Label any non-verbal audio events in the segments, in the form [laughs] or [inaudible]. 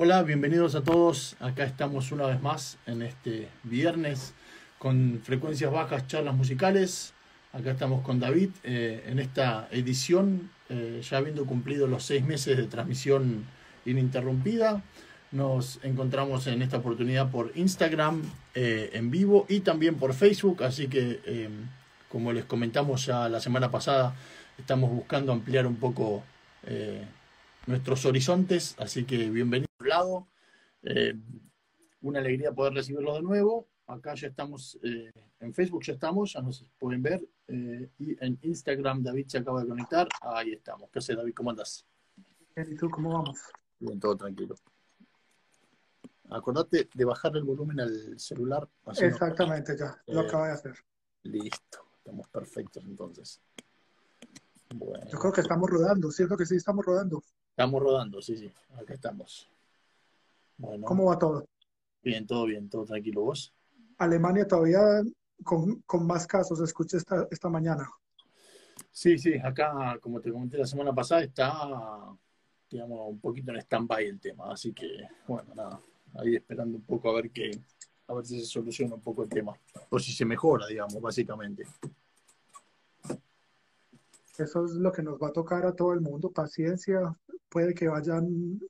Hola, bienvenidos a todos. Acá estamos una vez más en este viernes con frecuencias bajas, charlas musicales. Acá estamos con David eh, en esta edición, eh, ya habiendo cumplido los seis meses de transmisión ininterrumpida. Nos encontramos en esta oportunidad por Instagram eh, en vivo y también por Facebook, así que como les comentamos ya la semana pasada, estamos buscando ampliar un poco nuestros horizontes, así que bienvenido a lado. una alegría poder recibirlos de nuevo. Acá ya estamos, en Facebook ya estamos, ya nos pueden ver. Eh, y en Instagram David se acaba de conectar. Ahí estamos. ¿Qué haces, David? ¿Cómo andas? Bien, ¿y tú cómo vamos? Bien, todo tranquilo. Acordate de bajar el volumen al celular. Exactamente, ya. Lo eh, acabo de hacer. Listo. Estamos perfectos entonces. Bueno. Yo creo que estamos rodando, ¿cierto que sí estamos rodando? Estamos rodando, sí, sí. Acá estamos. Bueno. ¿Cómo va todo? Bien, todo bien, todo tranquilo. ¿Vos? Alemania todavía con, con más casos, escuché esta, esta mañana. Sí, sí, acá, como te comenté la semana pasada, está, digamos, un poquito en stand-by el tema, así que, bueno, nada, ahí esperando un poco a ver qué, a ver si se soluciona un poco el tema, o si se mejora, digamos, básicamente. Eso es lo que nos va a tocar a todo el mundo, paciencia, puede que vayan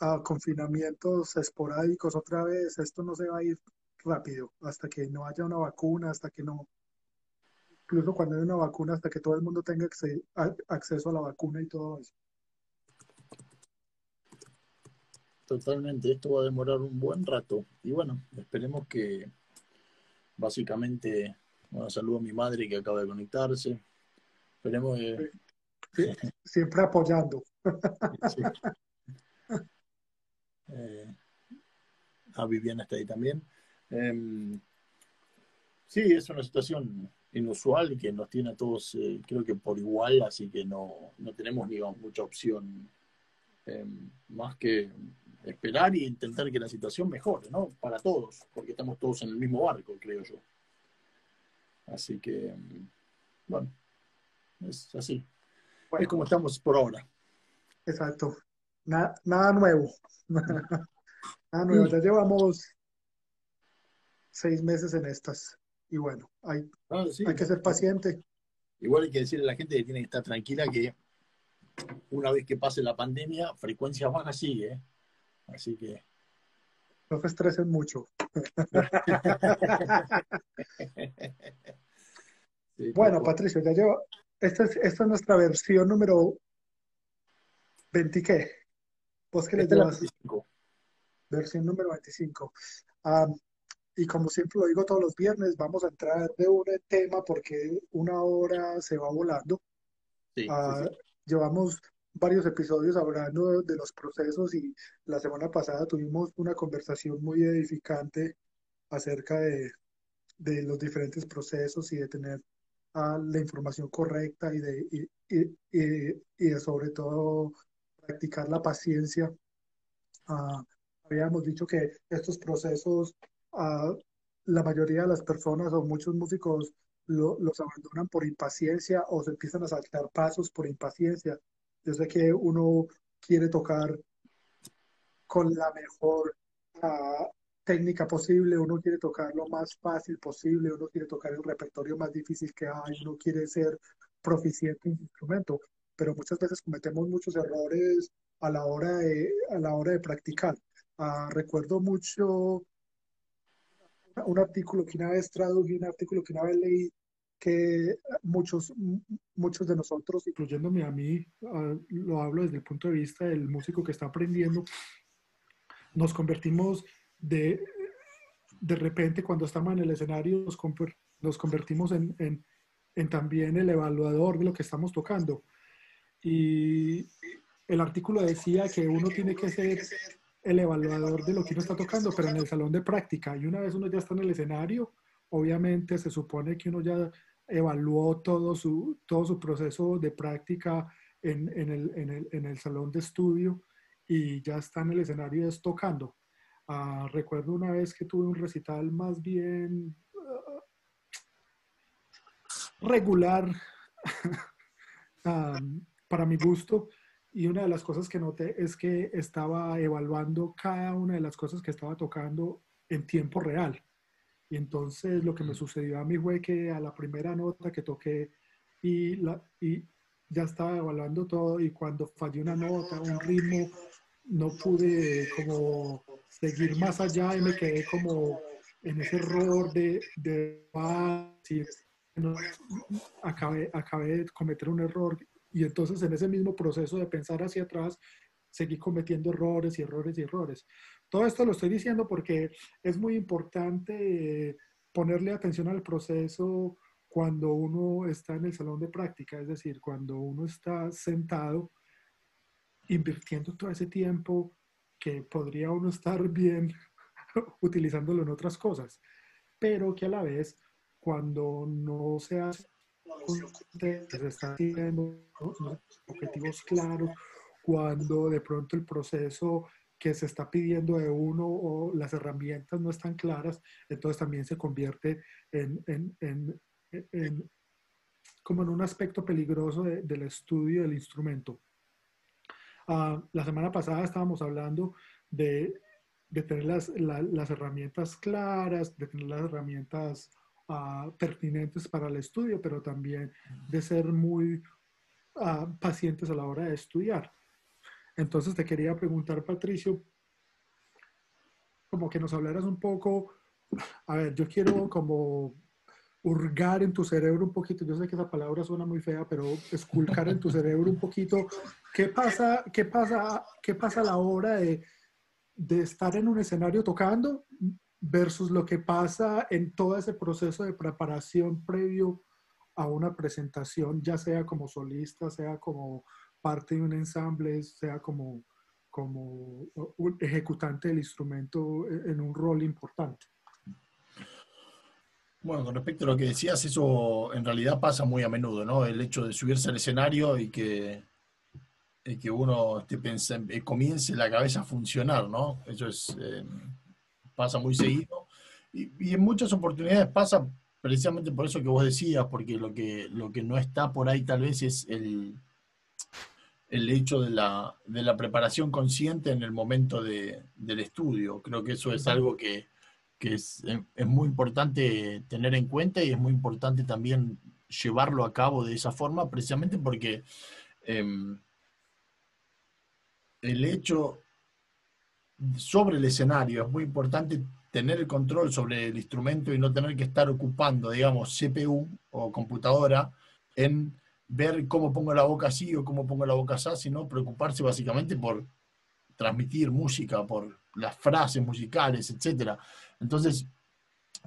a confinamientos esporádicos otra vez, esto no se va a ir rápido, hasta que no haya una vacuna, hasta que no, incluso cuando hay una vacuna, hasta que todo el mundo tenga acceso a la vacuna y todo eso. Totalmente, esto va a demorar un buen rato. Y bueno, esperemos que básicamente, bueno, saludo a mi madre que acaba de conectarse. Esperemos que... siempre apoyando. [laughs] Eh, a Viviana está ahí también. Em, sí, es una situación inusual y que nos tiene a todos, eh, creo que por igual, así que no, no tenemos, digamos, mucha opción em, más que esperar y intentar que la situación mejore, ¿no? Para todos, porque estamos todos en el mismo barco, creo yo. Así que, em, bueno, es así. es como estamos por ahora. Exacto. nada nuevo. [laughs] nada nuevo. Ya llevamos seis meses en estas. Y bueno, hay, ah, hay que ser paciente. Igual hay que decirle a la gente que tiene que estar tranquila que una vez que pase la pandemia, frecuencias bajas sigue. ¿eh? Así que. No se estresen mucho. [laughs] bueno, Patricio, ya llevo. Esta es, esta es nuestra versión número 20, ¿qué? ¿Vos qué le llevas? Versión número 25. Y como siempre lo digo todos los viernes, vamos a entrar de un tema porque una hora se va volando. Ah, llevamos varios episodios hablando de, los procesos y la semana pasada tuvimos una conversación muy edificante acerca de, los diferentes procesos y de tener ah, la información correcta y de, y, de sobre todo practicar la paciencia. Ah, habíamos dicho que estos procesos la mayoría de las personas o muchos músicos los abandonan por impaciencia o se empiezan a saltar pasos por impaciencia. Desde que uno quiere tocar con la mejor ah, técnica posible, uno quiere tocar lo más fácil posible, uno quiere tocar el repertorio más difícil que hay, uno quiere ser proficiente en su instrumento, pero muchas veces cometemos muchos errores a la hora de, a la hora de practicar. Ah, recuerdo mucho un artículo que una vez traduje, un artículo que una vez leí, que muchos, muchos de nosotros, incluyéndome a mí, ah, lo hablo desde el punto de vista del músico que está aprendiendo, nos convertimos de, de repente cuando estamos en el escenario, nos, convertimos en, en, en también el evaluador de lo que estamos tocando. Y el artículo decía que uno tiene que ser el evaluador de lo que uno está tocando, pero en el salón de práctica. Y una vez uno ya está en el escenario, obviamente se supone que uno ya evaluó todo su, todo su proceso de práctica en, en, el, en, el, en el, salón de estudio y ya está en el escenario tocando. Ah, recuerdo una vez que tuve un recital más bien, regular [laughs] para mi gusto. Y una de las cosas que noté es que estaba evaluando cada una de las cosas que estaba tocando en tiempo real. Y entonces lo que me sucedió a mí fue que a la primera nota que toqué y, la, y ya estaba evaluando todo y cuando fallé una nota, un ritmo, no pude como seguir más allá y me quedé como en ese error de, de acabé, acabé de cometer un error y entonces en ese mismo proceso de pensar hacia atrás seguí cometiendo errores y errores y errores. Todo esto lo estoy diciendo porque es muy importante ponerle atención al proceso cuando uno está en el salón de práctica, es decir, cuando uno está sentado invirtiendo todo ese tiempo que podría uno estar bien [laughs] utilizándolo en otras cosas, pero que a la vez cuando no se hace se está haciendo objetivos claros, cuando de pronto el proceso que se está pidiendo de uno o las herramientas no están claras, entonces también se convierte en, en, en, como en un aspecto peligroso del estudio del instrumento. Ah, la semana pasada estábamos hablando de, de tener las, las, herramientas claras, de tener las herramientas ah, pertinentes para el estudio, pero también de ser muy uh, pacientes a la hora de estudiar. Entonces te quería preguntar, Patricio, como que nos hablaras un poco, a ver, yo quiero como hurgar en tu cerebro un poquito, yo sé que esa palabra suena muy fea, pero esculcar en tu cerebro un poquito, ¿qué pasa, qué pasa, qué pasa a la hora de, de estar en un escenario tocando versus lo que pasa en todo ese proceso de preparación previo a una presentación, ya sea como solista, sea como parte de un ensamble, sea como, como un ejecutante del instrumento en un rol importante. Bueno, con respecto a lo que decías, eso en realidad pasa muy a menudo, ¿no? El hecho de subirse al escenario y que, que uno te eh, comience la cabeza a funcionar, ¿no? Eso es, eh, pasa muy seguido. Y, en muchas oportunidades pasa precisamente por eso que vos decías, porque lo que, lo que no está por ahí tal vez es el, el hecho de la, de la preparación consciente en el momento de, del estudio. Creo que eso es algo que que es, es, muy importante tener en cuenta y es muy importante también llevarlo a cabo de esa forma, precisamente porque em, el hecho sobre el escenario es muy importante tener el control sobre el instrumento y no tener que estar ocupando, digamos, CPU o computadora en ver cómo pongo la boca así o cómo pongo la boca así, sino preocuparse básicamente por transmitir música, por las frases musicales, etcétera. Entonces,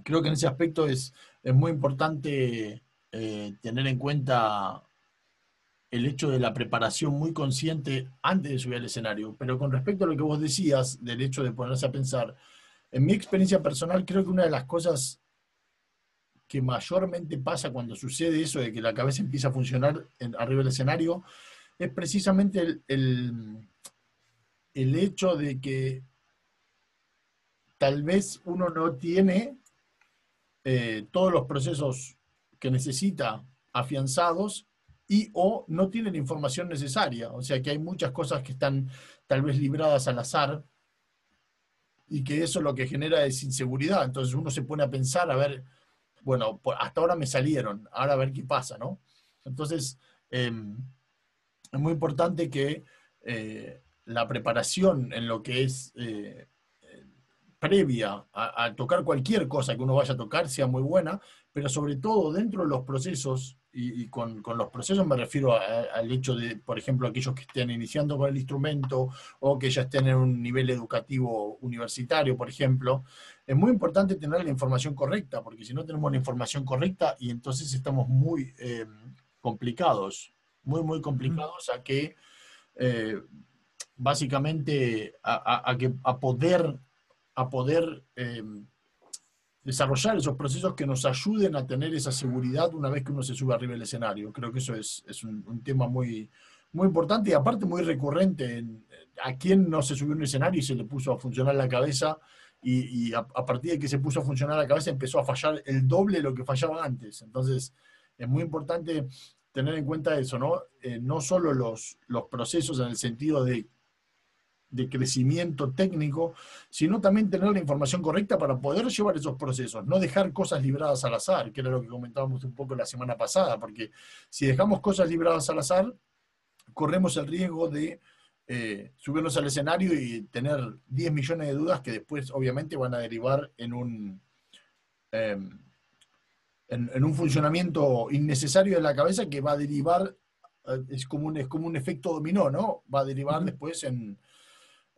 creo que en ese aspecto es, es muy importante eh, tener en cuenta el hecho de la preparación muy consciente antes de subir al escenario. Pero con respecto a lo que vos decías, del hecho de ponerse a pensar, en mi experiencia personal creo que una de las cosas que mayormente pasa cuando sucede eso de que la cabeza empieza a funcionar arriba del escenario es precisamente el, el hecho de que tal vez uno no tiene eh, todos los procesos que necesita afianzados y o no tiene la información necesaria. O sea que hay muchas cosas que están tal vez libradas al azar y que eso lo que genera es inseguridad. Entonces uno se pone a pensar, a ver, bueno, hasta ahora me salieron, ahora a ver qué pasa, ¿no? Entonces, em, es muy importante que eh, la preparación en lo que es eh, previa a, tocar cualquier cosa que uno vaya a tocar sea muy buena, pero sobre todo dentro de los procesos, y, con, los procesos me refiero al hecho de, por ejemplo, aquellos que estén iniciando con el instrumento o que ya estén en un nivel educativo universitario, por ejemplo, es muy importante tener la información correcta, porque si no tenemos la información correcta y entonces estamos muy eh, complicados, muy, muy complicados a que... Eh, básicamente a, que, a poder a poder eh, desarrollar esos procesos que nos ayuden a tener esa seguridad una vez que uno se sube arriba del escenario. Creo que eso es, un, tema muy, muy importante y aparte muy recurrente. a quien no se subió a un escenario y se le puso a funcionar la cabeza y, a, partir de que se puso a funcionar la cabeza empezó a fallar el doble de lo que fallaba antes. Entonces, es muy importante tener en cuenta eso, ¿no? Eh, no solo los, los procesos en el sentido de, de, crecimiento técnico, sino también tener la información correcta para poder llevar esos procesos, no dejar cosas libradas al azar, que era lo que comentábamos un poco la semana pasada, porque si dejamos cosas libradas al azar, corremos el riesgo de eh, subirnos al escenario y tener 10 millones de dudas que después obviamente van a derivar en un... Em, en, un funcionamiento innecesario de la cabeza que va a derivar, eh, es como un, es como un efecto dominó, ¿no? Va a derivar después en,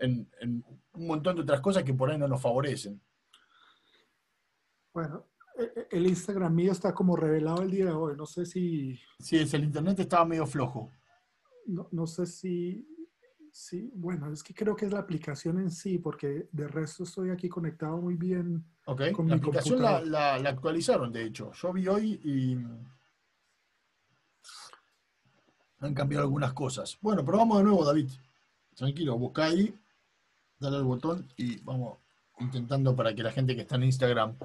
un montón de otras cosas que por ahí no nos favorecen. Bueno, e, e, el Instagram mío está como revelado el día de hoy, no sé si... Sí, es, el internet estaba medio flojo. No, no sé si, Sí, bueno, es que creo que es la aplicación en sí, porque de resto estoy aquí conectado muy bien. Ok, la aplicación la, actualizaron, de hecho. Yo vi hoy y han cambiado algunas cosas. Bueno, probamos de nuevo, David. Tranquilo, busca ahí, dale al botón y vamos intentando para que la gente que está en Instagram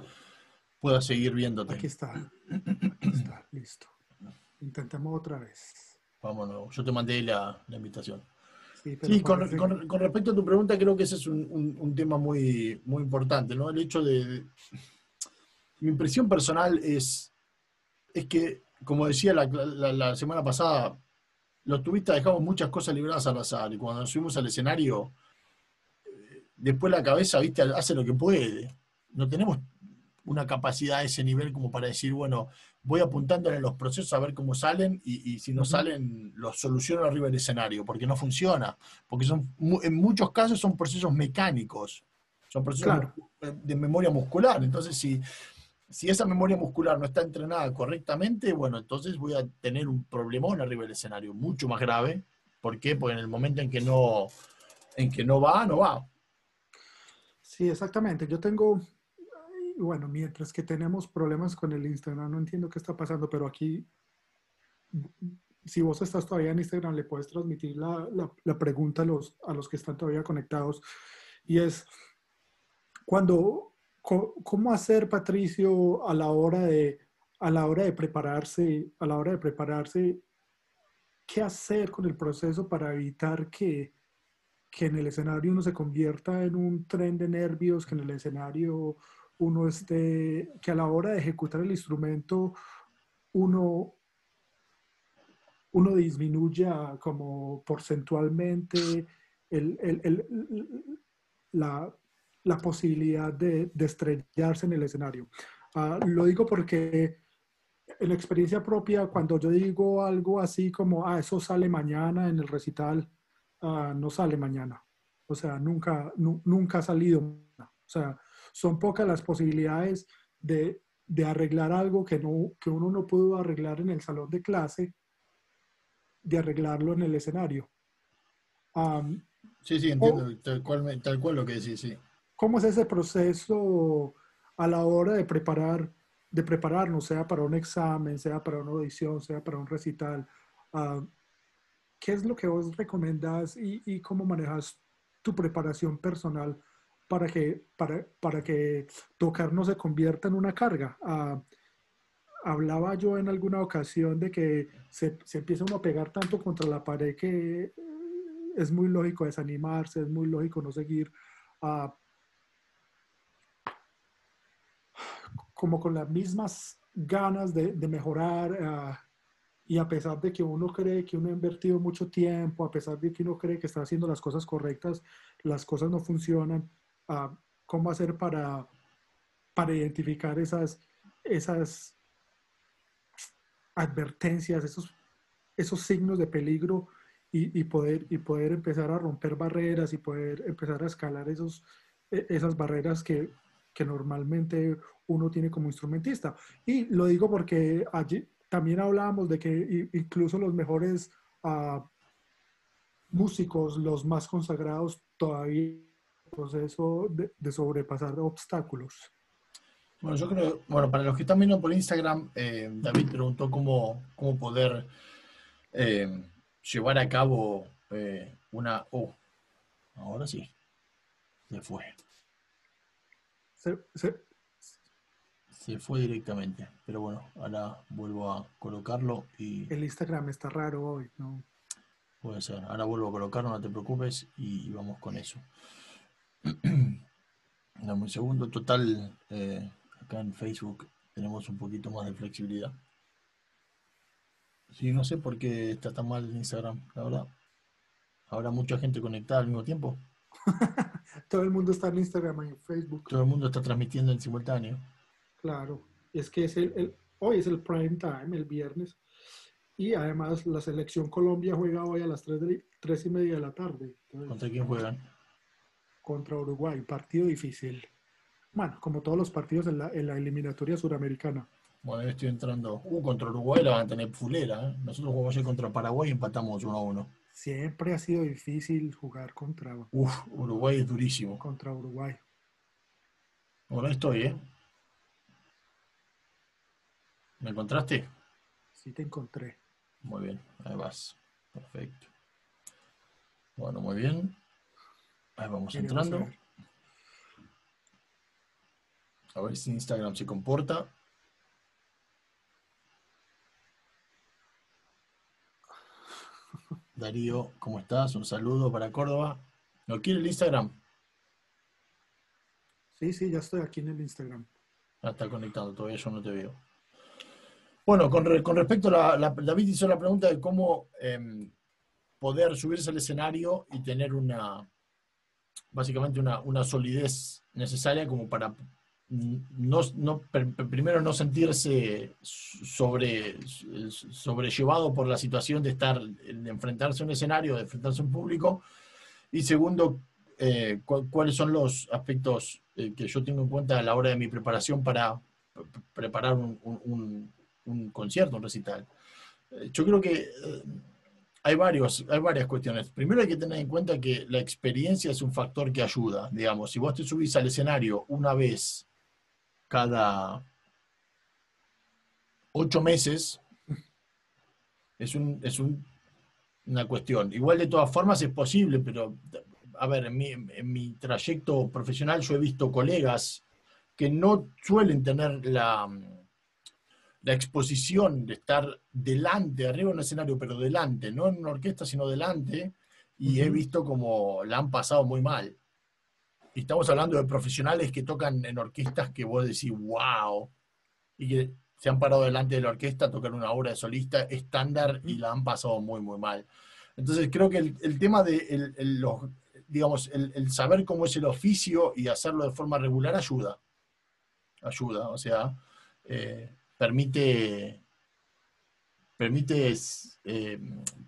pueda seguir viéndote. Aquí está. [clears throat] Aquí está, listo. Intentemos otra vez. Vámonos, yo te mandé la invitación. Sí, con, respecto a tu pregunta, creo que ese es un, tema muy, muy importante, ¿no? El hecho de, Mi impresión personal es, es que, como decía la, semana pasada, los turistas dejamos muchas cosas libradas al azar y cuando nos subimos al escenario, después la cabeza, viste, hace lo que puede. No tenemos una capacidad a ese nivel como para decir, bueno, voy apuntándole los procesos a ver cómo salen y, si no salen, los soluciono arriba del escenario, porque no funciona. Porque son, en muchos casos son procesos mecánicos, son procesos de memoria muscular. Entonces, si, si esa memoria muscular no está entrenada correctamente, bueno, entonces voy a tener un problemón arriba del escenario, mucho más grave. ¿Por qué? Porque en el momento en que no, en que no va, no va. Sí, exactamente. Yo tengo bueno, mientras que tenemos problemas con el Instagram, no entiendo qué está pasando, pero aquí, si vos estás todavía en Instagram, le puedes transmitir la, la, pregunta a los, a los que están todavía conectados. Y es, cuando, ¿cómo hacer, Patricio, a la hora de, a la hora de prepararse, a la hora de prepararse, qué hacer con el proceso para evitar que, que en el escenario uno se convierta en un tren de nervios, que en el escenario uno esté, que a la hora de ejecutar el instrumento uno, uno disminuya como porcentualmente la, posibilidad de, estrellarse en el escenario. Ah, lo digo porque en experiencia propia, cuando yo digo algo así como, ah, eso sale mañana en el recital, ah, no sale mañana. O sea, nunca, nunca ha salido. O sea, son pocas las posibilidades de, arreglar algo que, no, que uno no pudo arreglar en el salón de clase, de arreglarlo en el escenario. sí, sí, entiendo, tal, cual, lo que decís, sí. ¿Cómo es ese proceso a la hora de preparar, de prepararnos, sea para un examen, sea para una audición, sea para un recital? ¿Qué es lo que vos recomendás y, cómo manejas tu preparación personal para que, para, para que tocar no se convierta en una carga. Ah, hablaba yo en alguna ocasión de que se, se, empieza uno a pegar tanto contra la pared que eh, es muy lógico desanimarse, es muy lógico no seguir ah, como con las mismas ganas de, de mejorar. Ah, y a pesar de que uno cree que uno ha invertido mucho tiempo, a pesar de que uno cree que está haciendo las cosas correctas, las cosas no funcionan cómo hacer para, para identificar esas, esas advertencias, esos, esos signos de peligro y, poder, y poder empezar a romper barreras y poder empezar a escalar esos, e, esas barreras que, normalmente uno tiene como instrumentista. Y lo digo porque allí también hablábamos de que incluso los mejores ah, músicos, los más consagrados, todavía proceso de, sobrepasar obstáculos? Bueno, yo creo, bueno, para los que están viendo por Instagram, eh, David preguntó cómo, cómo poder eh, llevar a cabo eh, una... Oh, ahora sí, se fue. Se, Se fue directamente, pero bueno, ahora vuelvo a colocarlo y... El Instagram está raro hoy, ¿no? Puede ser, ahora vuelvo a colocarlo, no te preocupes y vamos con eso. [clears throat] Dame un segundo, total, eh, acá en Facebook tenemos un poquito más de flexibilidad. Sí, no sé por qué está tan mal el Instagram, la verdad. Habrá mucha gente conectada al mismo tiempo. [laughs] Todo el mundo está en Instagram y en Facebook. Todo el mundo está transmitiendo en simultáneo. Claro, es que es el, hoy es el prime time, el viernes. Y además la selección Colombia juega hoy a las 3, y media de la tarde. ¿Contra quién juegan? Contra Uruguay, partido difícil. Bueno, como todos los partidos en la, en la eliminatoria suramericana. Bueno, yo estoy entrando. Uh, contra Uruguay la van a tener fulera. ¿eh? Nosotros jugamos ayer contra Paraguay y empatamos 1 a 1. Siempre ha sido difícil jugar contra. Uf, Uruguay es durísimo. Contra Uruguay. Bueno, estoy, ¿eh? ¿Me encontraste? Sí, te encontré. Muy bien, ahí vas. Perfecto. Bueno, muy bien. Ahí vamos entrando. A ver si Instagram se comporta. Darío, ¿cómo estás? Un saludo para Córdoba. ¿No quiere el Instagram? Sí, sí, ya estoy aquí en el Instagram. Ah, está conectado, todavía yo no te veo. Bueno, con, respecto a la, David hizo la pregunta de cómo em, poder subirse al escenario y tener una, básicamente una, una solidez necesaria como para no, no, primero no sentirse sobre, sobrellevado por la situación de estar, enfrentarse a un escenario, de enfrentarse a un público, y segundo, eh, cuáles son los aspectos eh, que yo tengo en cuenta a la hora de mi preparación para preparar un, concierto, un recital. Eh, yo creo que hay, varios, hay varias cuestiones. Primero hay que tener en cuenta que la experiencia es un factor que ayuda, digamos, si vos te subís al escenario una vez cada ocho meses, es, un, es una cuestión. Igual de todas formas es posible, pero a ver, en mi, en mi, trayecto profesional yo he visto colegas que no suelen tener la, la exposición de estar delante, arriba en un escenario, pero delante, no en una orquesta, sino delante, y he visto como la han pasado muy mal estamos hablando de profesionales que tocan en orquestas que vos decís, wow, y que se han parado delante de la orquesta a tocar una obra de solista estándar y la han pasado muy, muy mal. Entonces creo que el, tema de el, los, digamos, el, saber cómo es el oficio y hacerlo de forma regular ayuda. Ayuda, o sea, eh, permite, permite eh,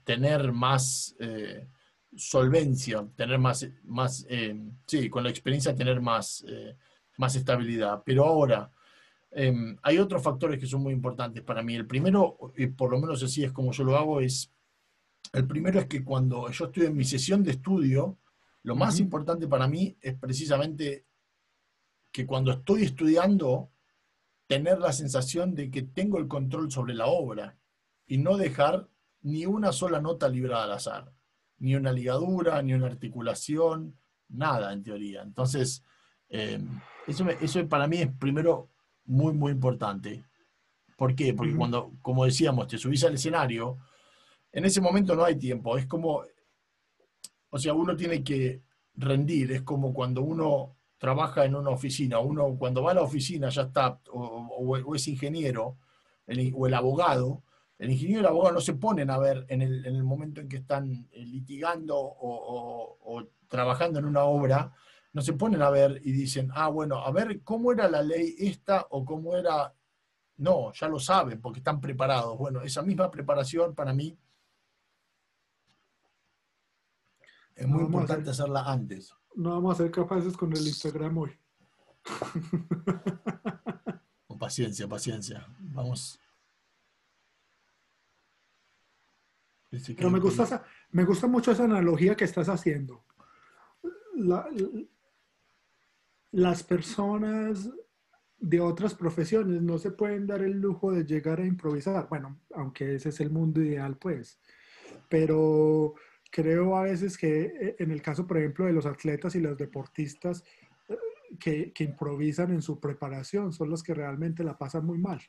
tener más... Eh, solvencia, tener más, más eh, sí, con la experiencia tener más, más estabilidad. Pero ahora, hay otros factores que son muy importantes para mí. El primero, y por lo menos así es como yo lo hago, es, el primero es que cuando yo estoy en mi sesión de estudio, lo más importante para mí es precisamente que cuando estoy estudiando, tener la sensación de que tengo el control sobre la obra y no dejar ni una sola nota librada al azar ni una ligadura, ni una articulación, nada en teoría. Entonces, eh, eso, eso para mí es primero muy, muy importante. ¿Por qué? Porque cuando, como decíamos, te subís al escenario, en ese momento no hay tiempo. Es como, o sea, uno tiene que rendir. Es como cuando uno trabaja en una oficina. Uno cuando va a la oficina ya está, o, es ingeniero, o el abogado, el ingeniero y el abogado no se ponen a ver en el, momento en que están eh, litigando o, trabajando en una obra, no se ponen a ver y dicen, ah, bueno, a ver cómo era la ley esta o cómo era... No, ya lo saben porque están preparados. Bueno, esa misma preparación para mí es muy importante hacerla antes. No vamos a ser capaces con el Instagram hoy. Con paciencia, paciencia. Vamos Pero me gusta, me gusta mucho esa analogía que estás haciendo. las personas de otras profesiones no se pueden dar el lujo de llegar a improvisar. Bueno, aunque ese es el mundo ideal, pues. Pero creo a veces que eh, en el caso, por ejemplo, de los atletas y los deportistas, que, que improvisan en su preparación son los que realmente la pasan muy mal.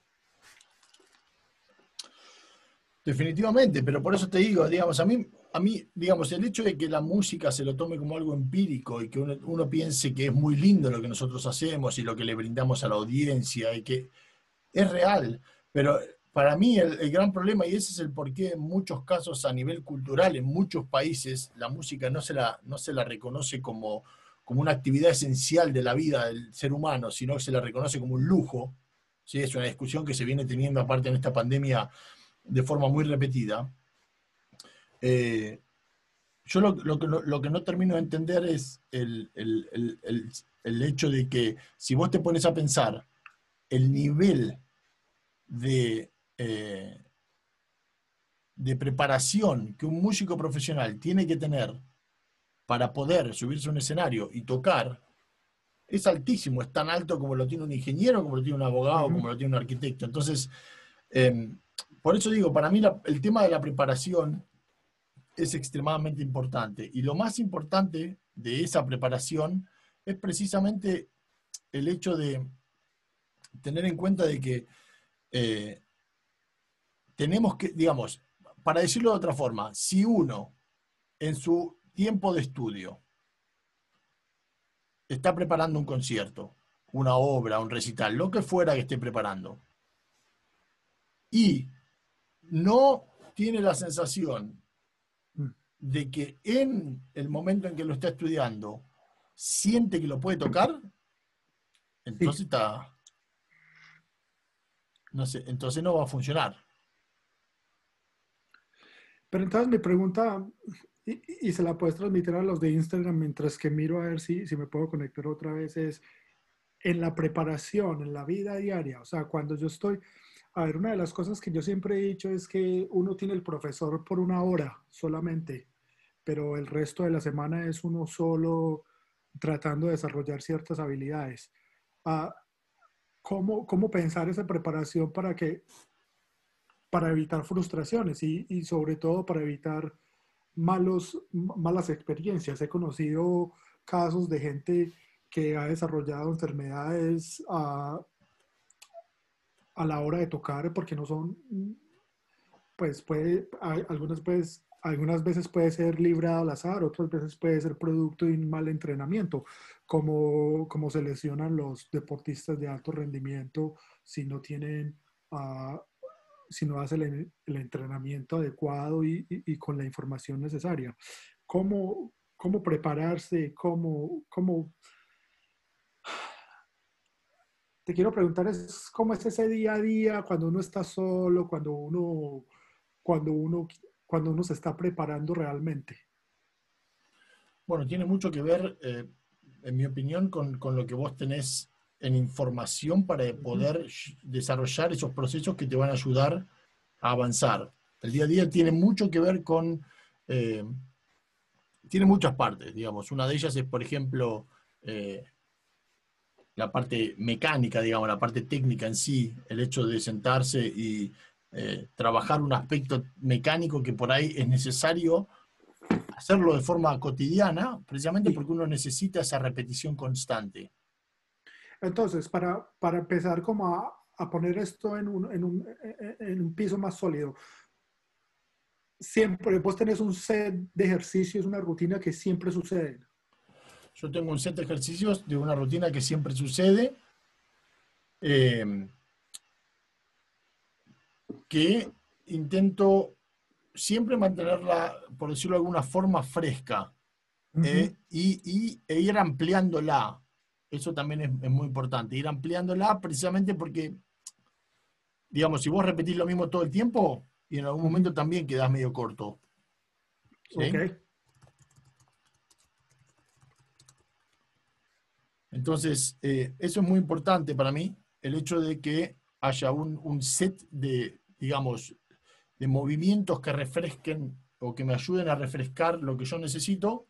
Definitivamente, pero por eso te digo, digamos, a mí, a mí, digamos, el hecho de que la música se lo tome como algo empírico y que uno, piense que es muy lindo lo que nosotros hacemos y lo que le brindamos a la audiencia y que es real, pero para mí el, gran problema, y ese es el porqué en muchos casos a nivel cultural, en muchos países, la música no se la, no se la reconoce como, como una actividad esencial de la vida del ser humano, sino que se la reconoce como un lujo. ¿sí? Es una discusión que se viene teniendo aparte en esta pandemia de forma muy repetida. Eh, yo lo, que no termino de entender es el, hecho de que si vos te pones a pensar el nivel de, eh, de preparación que un músico profesional tiene que tener para poder subirse a un escenario y tocar, es altísimo, es tan alto como lo tiene un ingeniero, como lo tiene un abogado, como lo tiene un arquitecto. Entonces, em, por eso digo, para mí el tema de la preparación es extremadamente importante. Y lo más importante de esa preparación es precisamente el hecho de tener en cuenta de que eh, tenemos que, digamos, para decirlo de otra forma, si uno en su tiempo de estudio está preparando un concierto, una obra, un recital, lo que fuera que esté preparando, y no tiene la sensación de que en el momento en que lo está estudiando siente que lo puede tocar, entonces está. No sé, entonces no va a funcionar. Pero entonces mi pregunta, y, se la puedes transmitir a los de Instagram mientras que miro a ver si, si me puedo conectar otra vez, es en la preparación, en la vida diaria, o sea, cuando yo estoy, a ver, una de las cosas que yo siempre he dicho es que uno tiene el profesor por una hora solamente, pero el resto de la semana es uno solo tratando de desarrollar ciertas habilidades. Ah, ¿cómo, ¿Cómo pensar esa preparación para que para evitar frustraciones y, sobre todo para evitar malos, malas experiencias. He conocido casos de gente que ha desarrollado enfermedades ah, a la hora de tocar porque no son, pues puede, algunas, pues, algunas veces puede ser librado al azar, otras veces puede ser producto de un mal entrenamiento, como, como se lesionan los deportistas de alto rendimiento si no tienen, uh, si no hacen el, entrenamiento adecuado y, con la información necesaria. ¿Cómo, cómo prepararse? ¿Cómo, cómo te quiero preguntar cómo es ese día a día cuando uno está solo, cuando uno, cuando uno, cuando uno se está preparando realmente. Bueno, tiene mucho que ver, eh, en mi opinión, con, con, lo que vos tenés en información para poder desarrollar esos procesos que te van a ayudar a avanzar. El día a día tiene mucho que ver con, eh, tiene muchas partes, digamos. Una de ellas es, por ejemplo, eh, la parte mecánica, digamos, la parte técnica en sí, el hecho de sentarse y eh, trabajar un aspecto mecánico que por ahí es necesario hacerlo de forma cotidiana, precisamente porque uno necesita esa repetición constante. Entonces, para, para empezar como a, a poner esto en un, en, un, en un, piso más sólido, siempre vos tenés un set de ejercicios, una rutina que siempre sucede. Yo tengo un set de ejercicios de una rutina que siempre sucede, eh, que intento siempre mantenerla, por decirlo de alguna forma, fresca eh, y, e ir ampliándola. Eso también es, muy importante, ir ampliándola precisamente porque, digamos, si vos repetís lo mismo todo el tiempo, y en algún momento también quedás medio corto. ¿sí? Entonces, eh, eso es muy importante para mí, el hecho de que haya un, set de, digamos, de movimientos que refresquen o que me ayuden a refrescar lo que yo necesito.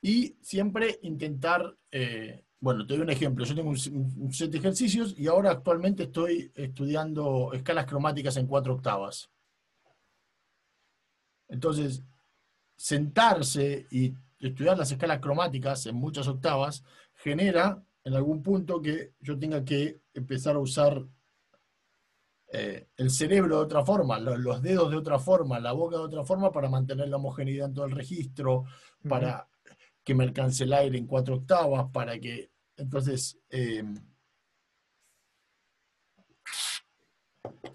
Y siempre intentar, eh, bueno, te doy un ejemplo, yo tengo un, set de ejercicios y ahora actualmente estoy estudiando escalas cromáticas en cuatro octavas. Entonces, sentarse y estudiar las escalas cromáticas en muchas octavas genera en algún punto que yo tenga que empezar a usar eh, el cerebro de otra forma, los, dedos de otra forma, la boca de otra forma para mantener la homogeneidad en todo el registro, para alcance el aire en cuatro octavas, para que... Entonces, eh,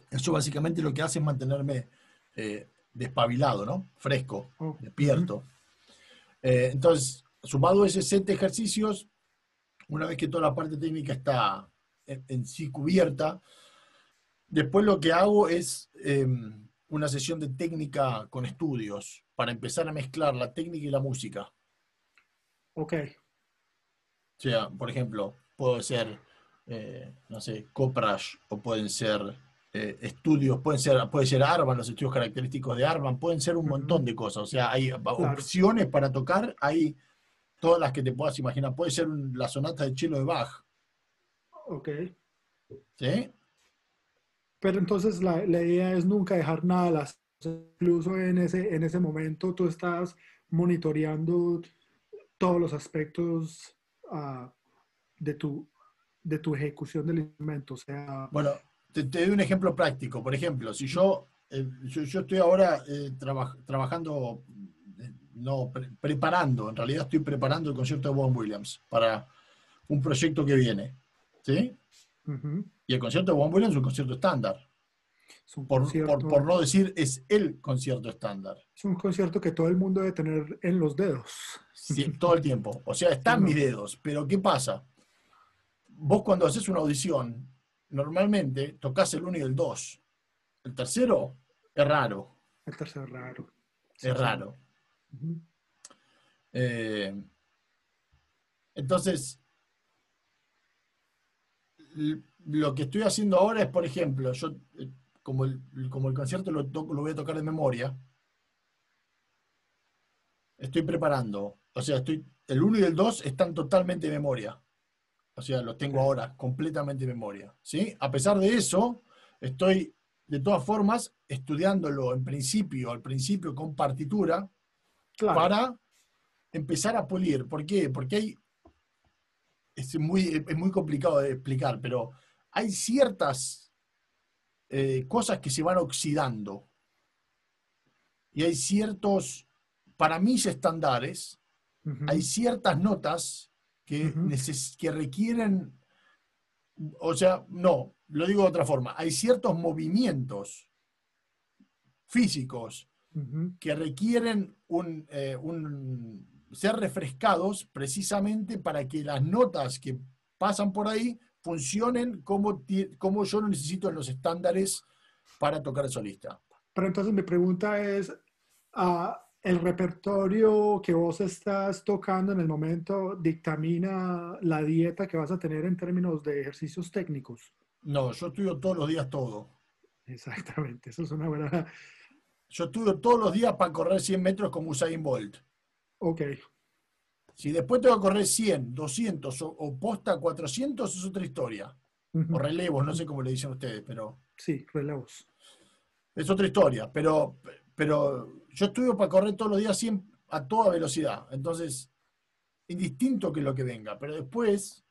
eso básicamente lo que hace es mantenerme eh, despabilado, ¿no? Fresco, oh, despierto. entonces, sumado a ese set de ejercicios, una vez que toda la parte técnica está en, sí cubierta, después lo que hago es em, una sesión de técnica con estudios para empezar a mezclar la técnica y la música. Ok. O sea, por ejemplo, puedo ser, eh, no sé, Coprash o pueden ser eh, estudios, pueden ser, puede ser Arban, los estudios característicos de Arban, pueden ser un montón de cosas. O sea, hay opciones para tocar, hay todas las que te puedas imaginar. Puede ser la sonata de Chilo de Bach. Ok. ¿Sí? Pero entonces la, idea es nunca dejar nada las incluso en ese, en ese momento tú estás monitoreando todos los aspectos ah, de, tu, de tu ejecución del instrumento. O sea, bueno, te, doy un ejemplo práctico. Por ejemplo, si yo, eh, yo, estoy ahora eh, trabajando no, preparando, en realidad estoy preparando el concierto de Bob Williams para un proyecto que viene. ¿Sí? Y el concierto de Bob Williams es un concierto estándar. Por, no decir, es el concierto estándar. Es un concierto que todo el mundo debe tener en los dedos. Sí, todo el tiempo. O sea, están mis dedos. Pero ¿qué pasa? Vos cuando haces una audición, normalmente tocas el 1 y el 2. El tercero es raro. El tercero es raro. Es raro. Eh, entonces, lo que estoy haciendo ahora es, por ejemplo, yo eh, como el, como el concierto lo, lo voy a tocar de memoria, estoy preparando, o sea, estoy, el 1 y el 2 están totalmente de memoria. O sea, los tengo ahora completamente de memoria. ¿sí? A pesar de eso, estoy de todas formas estudiándolo en principio, al principio con partitura, para empezar a pulir. ¿Por qué? Porque hay, es muy, es muy complicado de explicar, pero hay ciertas eh, cosas que se van oxidando. Y hay ciertos, para mis estándares, hay ciertas notas que, que requieren, o sea, no, lo digo de otra forma, hay ciertos movimientos físicos que requieren eh, un, ser refrescados precisamente para que las notas que pasan por ahí funcionen como, como yo lo necesito en los estándares para tocar solista. Pero entonces mi pregunta es, ah, ¿el repertorio que vos estás tocando en el momento dictamina la dieta que vas a tener en términos de ejercicios técnicos? No, yo estudio todos los días todo. Exactamente, eso es una buena, yo estudio todos los días para correr 100 metros como Usain Bolt. Ok. Si después tengo que correr 100, 200 o, posta 400, es otra historia. O relevos, no sé cómo le dicen ustedes, pero... Sí, relevos. Es otra historia, pero, pero yo estudio para correr todos los días 100 a toda velocidad. Entonces, indistinto que lo que venga. Pero después,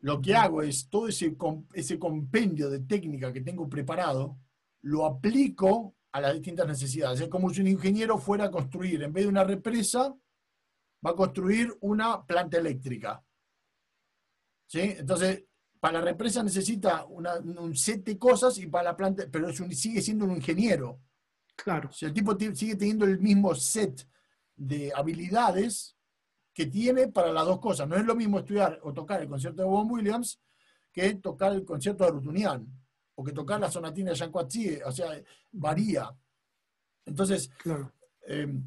lo que hago es todo ese, ese compendio de técnica que tengo preparado, lo aplico a las distintas necesidades. Es como si un ingeniero fuera a construir, en vez de una represa, va a construir una planta eléctrica. ¿Sí? Entonces, para la represa necesita un set de cosas y para la planta, pero sigue siendo un ingeniero. Claro. Si el tipo sigue teniendo el mismo set de habilidades que tiene para las dos cosas. No es lo mismo estudiar o tocar el concierto de Bob Williams que tocar el concierto de Rutunian o que tocar la sonatina de Jean o sea, varía. Entonces, em,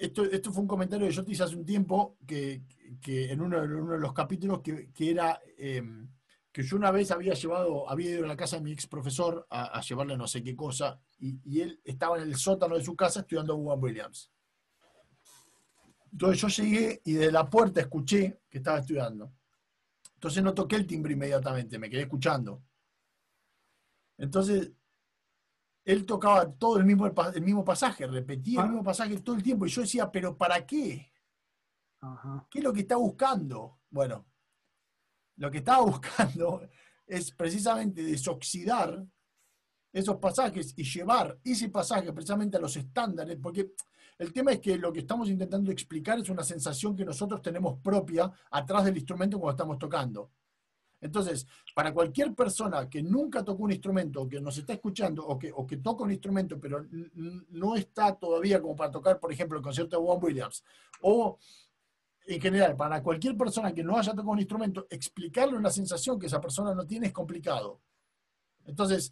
esto, esto fue un comentario que yo te hice hace un tiempo, que, en, uno, de los capítulos, que, era em, que yo una vez había llevado, había ido a la casa de mi ex profesor a, llevarle no sé qué cosa, y, él estaba en el sótano de su casa estudiando Bob Williams. Entonces yo llegué y de la puerta escuché que estaba estudiando. Entonces no toqué el timbre inmediatamente, me quedé escuchando. Entonces, él tocaba todo el mismo, el mismo pasaje, repetía el ah. mismo pasaje todo el tiempo. Y yo decía, ¿pero para qué? ¿Qué es lo que está buscando? Bueno, lo que estaba [laughs] buscando es precisamente desoxidar esos pasajes y llevar ese pasaje precisamente a los estándares, porque el tema es que lo que estamos intentando explicar es una sensación que nosotros tenemos propia atrás del instrumento cuando estamos tocando. Entonces, para cualquier persona que nunca tocó un instrumento, que nos está escuchando, o que, o que toca un instrumento, pero no está todavía como para tocar, por ejemplo, el concierto de Juan Williams, o en general, para cualquier persona que no haya tocado un instrumento, explicarle una sensación que esa persona no tiene es complicado. Entonces,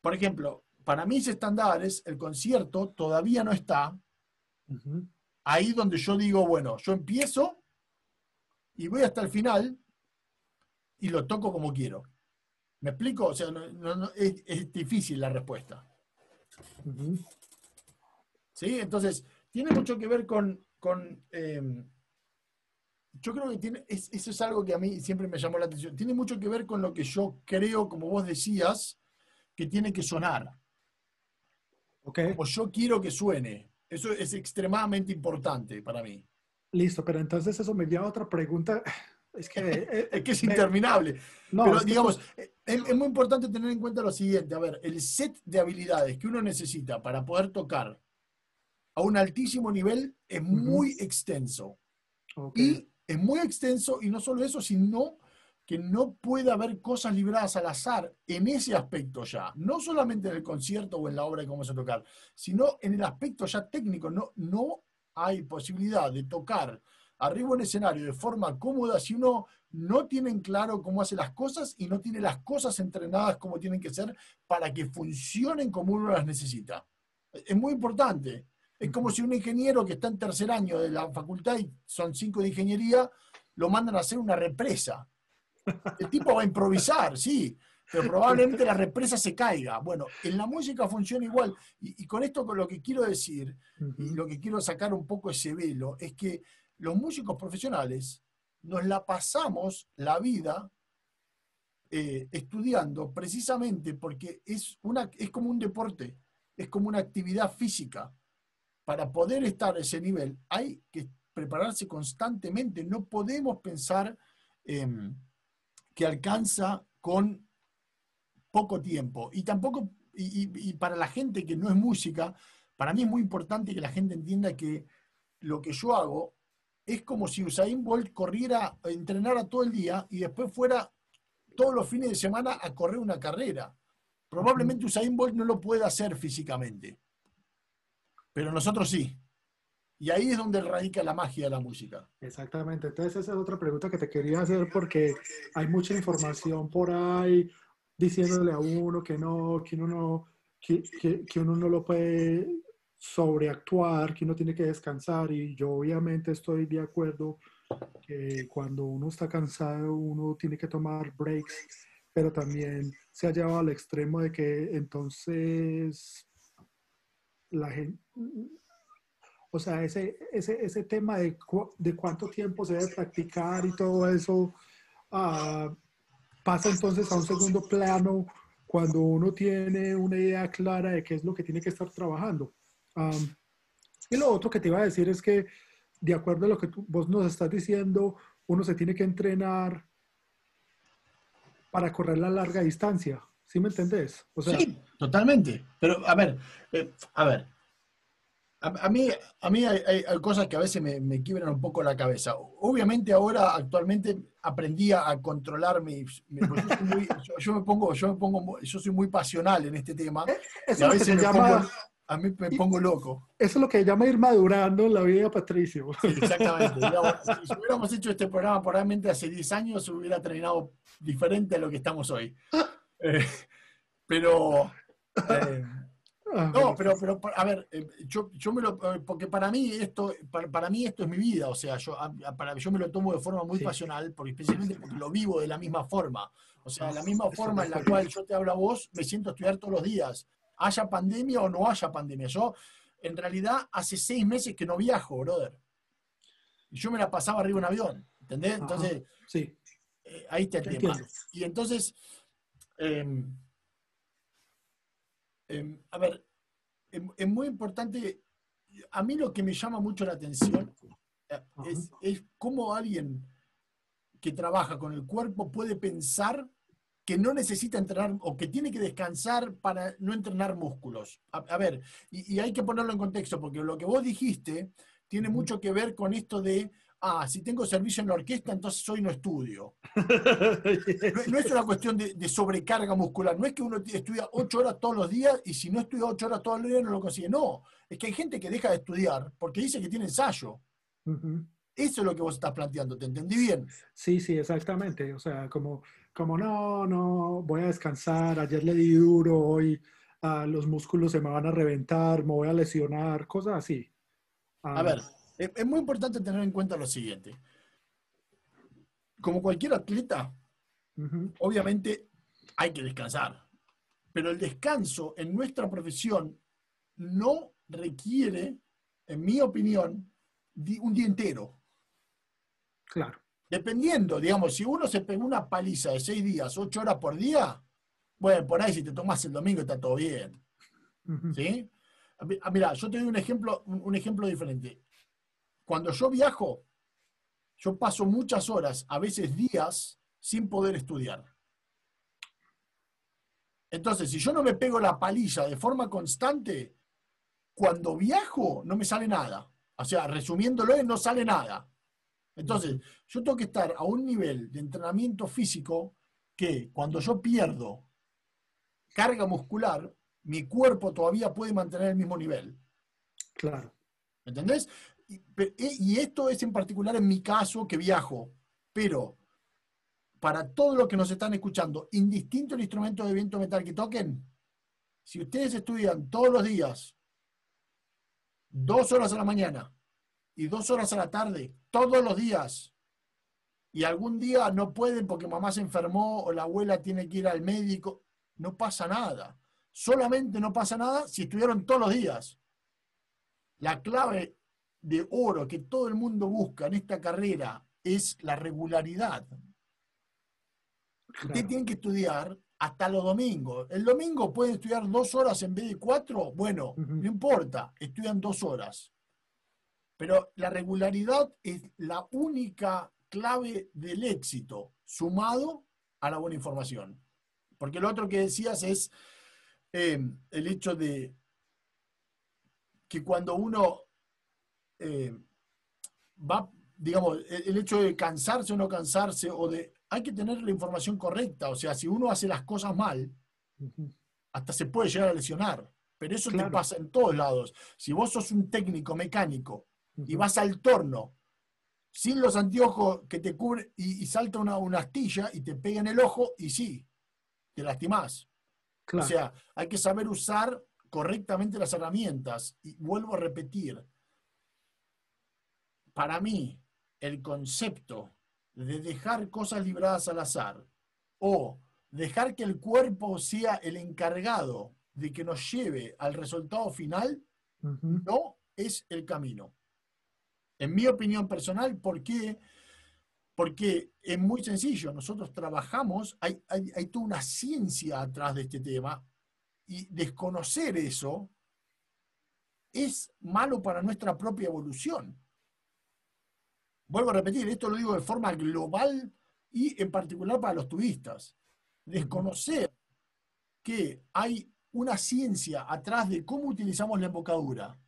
por ejemplo, para mis estándares, el concierto todavía no está ahí donde yo digo, bueno, yo empiezo y voy hasta el final y lo toco como quiero. ¿Me explico? O sea, es, difícil la respuesta. ¿Sí? Entonces, tiene mucho que ver con... Em, yo creo que tiene, eso es algo que a mí siempre me llamó la atención. Tiene mucho que ver con lo que yo creo, como vos decías, que tiene que sonar. Okay. O yo quiero que suene. Eso es extremadamente importante para mí. Listo, pero entonces eso me lleva a otra pregunta es que, eh, es, que es interminable. pero digamos, eh, es, muy importante tener en cuenta lo siguiente. A ver, el set de habilidades que uno necesita para poder tocar a un altísimo nivel es muy extenso. Y es muy extenso y no solo eso, sino que no puede haber cosas libradas al azar en ese aspecto ya. No solamente en el concierto o en la obra de cómo se tocar, sino en el aspecto ya técnico. No, no hay posibilidad de tocar arriba en escenario de forma cómoda si uno no tiene en claro cómo hace las cosas y no tiene las cosas entrenadas como tienen que ser para que funcionen como uno las necesita. Es muy importante. Es como si un ingeniero que está en tercer año de la facultad y son cinco de ingeniería, lo mandan a hacer una represa. El tipo va a improvisar, sí, pero probablemente la represa se caiga. Bueno, en la música funciona igual. Y, con esto con lo que quiero decir, y lo que quiero sacar un poco ese velo, es que los músicos profesionales nos la pasamos la vida eh, estudiando precisamente porque es, una, es como un deporte, es como una actividad física. Para poder estar a ese nivel hay que prepararse constantemente, no podemos pensar em, que alcanza con poco tiempo. Y tampoco, y para la gente que no es música, para mí es muy importante que la gente entienda que lo que yo hago es como si Usain Bolt corriera, entrenara todo el día y después fuera todos los fines de semana a correr una carrera. Probablemente Usain Bolt no lo pueda hacer físicamente, pero nosotros sí. Y ahí es donde radica la magia de la música. Exactamente. Entonces esa es otra pregunta que te quería hacer porque hay mucha información por ahí diciéndole a uno que no, que uno no, que, que uno no lo puede sobreactuar, que uno tiene que descansar y yo obviamente estoy de acuerdo que cuando uno está cansado uno tiene que tomar breaks, pero también se ha llevado al extremo de que entonces la gente, o sea, ese, ese, ese tema de, de, cuánto tiempo se debe practicar y todo eso ah, pasa entonces a un segundo plano cuando uno tiene una idea clara de qué es lo que tiene que estar trabajando y lo otro que te iba a decir es que, de acuerdo a lo que tú, vos nos estás diciendo, uno se tiene que entrenar para correr la larga distancia. ¿Sí me entendés? O sea, sí, totalmente. Pero, a ver, eh, a ver. A, mí, a mí hay, cosas que a veces me, me, quiebran un poco la cabeza. Obviamente ahora, actualmente, aprendí a controlar mis... yo, me pongo, yo me pongo, yo soy muy pasional en este tema. [laughs] Eso a veces me llama a mí me pongo loco. Eso es lo que llama ir madurando en la vida, Patricio. exactamente. si hubiéramos hecho este programa probablemente hace 10 años, hubiera terminado diferente a lo que estamos hoy. Eh, pero. Eh, ah, no, pero, pero, a ver, eh, yo, yo me lo. Porque para mí esto, para, mí esto es mi vida. O sea, yo, para, yo me lo tomo de forma muy pasional, porque especialmente porque lo vivo de la misma forma. O sea, de la misma forma en la cual yo te hablo a vos, me siento a estudiar todos los días haya pandemia o no haya pandemia. Yo, en realidad, hace seis meses que no viajo, brother. Y yo me la pasaba arriba de un avión, ¿entendés? Entonces, sí. Eh, ahí está el tema. Y entonces, em, em, a ver, em, es, muy importante, a mí lo que me llama mucho la atención eh, es, es cómo alguien que trabaja con el cuerpo puede pensar que no necesita entrenar o que tiene que descansar para no entrenar músculos. A, ver, y, hay que ponerlo en contexto, porque lo que vos dijiste tiene mucho que ver con esto de, ah, si tengo servicio en la orquesta, entonces hoy no estudio. [laughs] no, es una cuestión de, sobrecarga muscular, no es que uno estudia ocho horas todos los días y si no estudia ocho horas todos los días no lo consigue. No, es que hay gente que deja de estudiar porque dice que tiene ensayo. Eso es lo que vos estás planteando, ¿te entendí bien? Sí, sí, exactamente. O sea, como, como no, no, voy a descansar, ayer le di duro, hoy ah, los músculos se me van a reventar, me voy a lesionar, cosas así. a ver, ah. es, muy importante tener en cuenta lo siguiente. Como cualquier atleta, obviamente hay que descansar, pero el descanso en nuestra profesión no requiere, en mi opinión, un día entero. Claro. Dependiendo, digamos, si uno se pega una paliza de seis días, ocho horas por día, bueno, por ahí si te tomas el domingo está todo bien. ¿Sí? Ah, mira, yo te doy un ejemplo, un ejemplo diferente. Cuando yo viajo, yo paso muchas horas, a veces días, sin poder estudiar. Entonces, si yo no me pego la paliza de forma constante, cuando viajo no me sale nada. O sea, resumiéndolo, no sale nada. Entonces, yo tengo que estar a un nivel de entrenamiento físico que cuando yo pierdo carga muscular, mi cuerpo todavía puede mantener el mismo nivel. Claro. ¿Entendés? Y, esto es en particular en mi caso que viajo, pero para todos los que nos están escuchando, indistinto el instrumento de viento metal que toquen, si ustedes estudian todos los días, dos horas a la mañana, y dos horas a la tarde, todos los días. Y algún día no pueden porque mamá se enfermó o la abuela tiene que ir al médico. No pasa nada. Solamente no pasa nada si estuvieron todos los días. La clave de oro que todo el mundo busca en esta carrera es la regularidad. Usted tiene que estudiar hasta los domingos. El domingo pueden estudiar dos horas en vez de cuatro. Bueno, no importa, estudian dos horas. Pero la regularidad es la única clave del éxito, sumado a la buena información. Porque lo otro que decías es eh, el hecho de que cuando uno eh, va, digamos, el hecho de cansarse o no cansarse, o de, hay que tener la información correcta. O sea, si uno hace las cosas mal, hasta se puede llegar a lesionar. Pero eso te pasa en todos lados. Si vos sos un técnico mecánico y vas al torno sin los anteojos que te cubren y, salta una, una, astilla y te pega en el ojo y sí, te lastimás. O sea, hay que saber usar correctamente las herramientas. Y vuelvo a repetir, para mí, el concepto de dejar cosas libradas al azar o dejar que el cuerpo sea el encargado de que nos lleve al resultado final, no es el camino en mi opinión personal, ¿por qué? Porque es muy sencillo, nosotros trabajamos, hay, toda una ciencia atrás de este tema y desconocer eso es malo para nuestra propia evolución. Vuelvo a repetir, esto lo digo de forma global y en particular para los turistas. Desconocer que hay una ciencia atrás de cómo utilizamos la embocadura,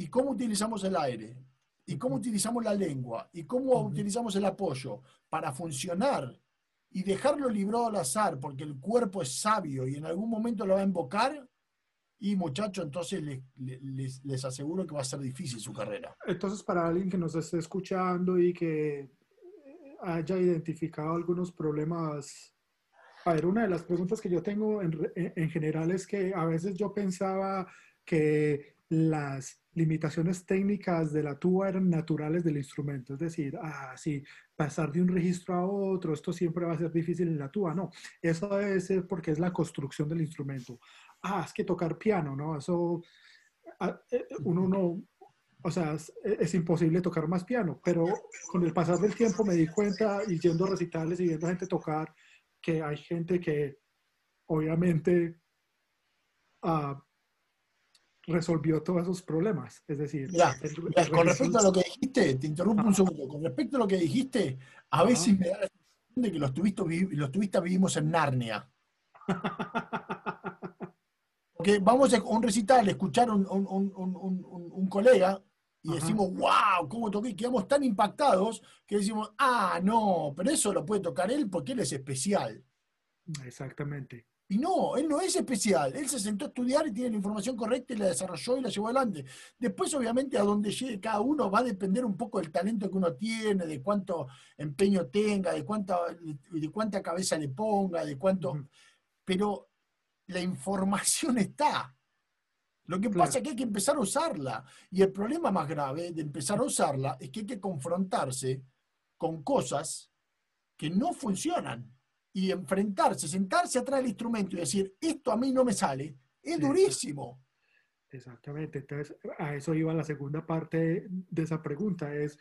y cómo utilizamos el aire, y cómo utilizamos la lengua, y cómo utilizamos el apoyo para funcionar y dejarlo librado al azar, porque el cuerpo es sabio y en algún momento lo va a invocar, y muchachos, entonces les, les, aseguro que va a ser difícil su carrera. Entonces, para alguien que nos esté escuchando y que haya identificado algunos problemas, a ver, una de las preguntas que yo tengo en, en general es que a veces yo pensaba que las limitaciones técnicas de la tuba eran naturales del instrumento, es decir, ah, sí, pasar de un registro a otro, esto siempre va a ser difícil en la tuba, no, eso debe ser porque es la construcción del instrumento. Ah, es que tocar piano, ¿no? Eso, ah, eh, uno no, o sea, es, imposible tocar más piano, pero con el pasar del tiempo me di cuenta y yendo a recitales y viendo gente tocar, que hay gente que obviamente... Uh, resolvió todos esos problemas. Es decir, con respecto a lo que dijiste, te interrumpo un segundo, con respecto a lo que dijiste, a veces me da la sensación de que los turistas, los turistas vivimos en Narnia. [laughs] Porque vamos a un recital, escuchar un, un, colega y decimos, wow, ¿cómo toqué? Quedamos tan impactados que decimos, ah, no, pero eso lo puede tocar él porque él es especial. Exactamente. Y no, él no es especial. Él se sentó a estudiar y tiene la información correcta y la desarrolló y la llevó adelante. Después, obviamente, a donde llegue cada uno va a depender un poco del talento que uno tiene, de cuánto empeño tenga, de cuánta, de cuánta cabeza le ponga, de cuánto. Pero la información está. Lo que pasa es que hay que empezar a usarla. Y el problema más grave de empezar a usarla es que hay que confrontarse con cosas que no funcionan y enfrentarse, sentarse atrás del instrumento y decir, esto a mí no me sale, es durísimo. Exactamente, entonces a eso iba la segunda parte de esa pregunta, es,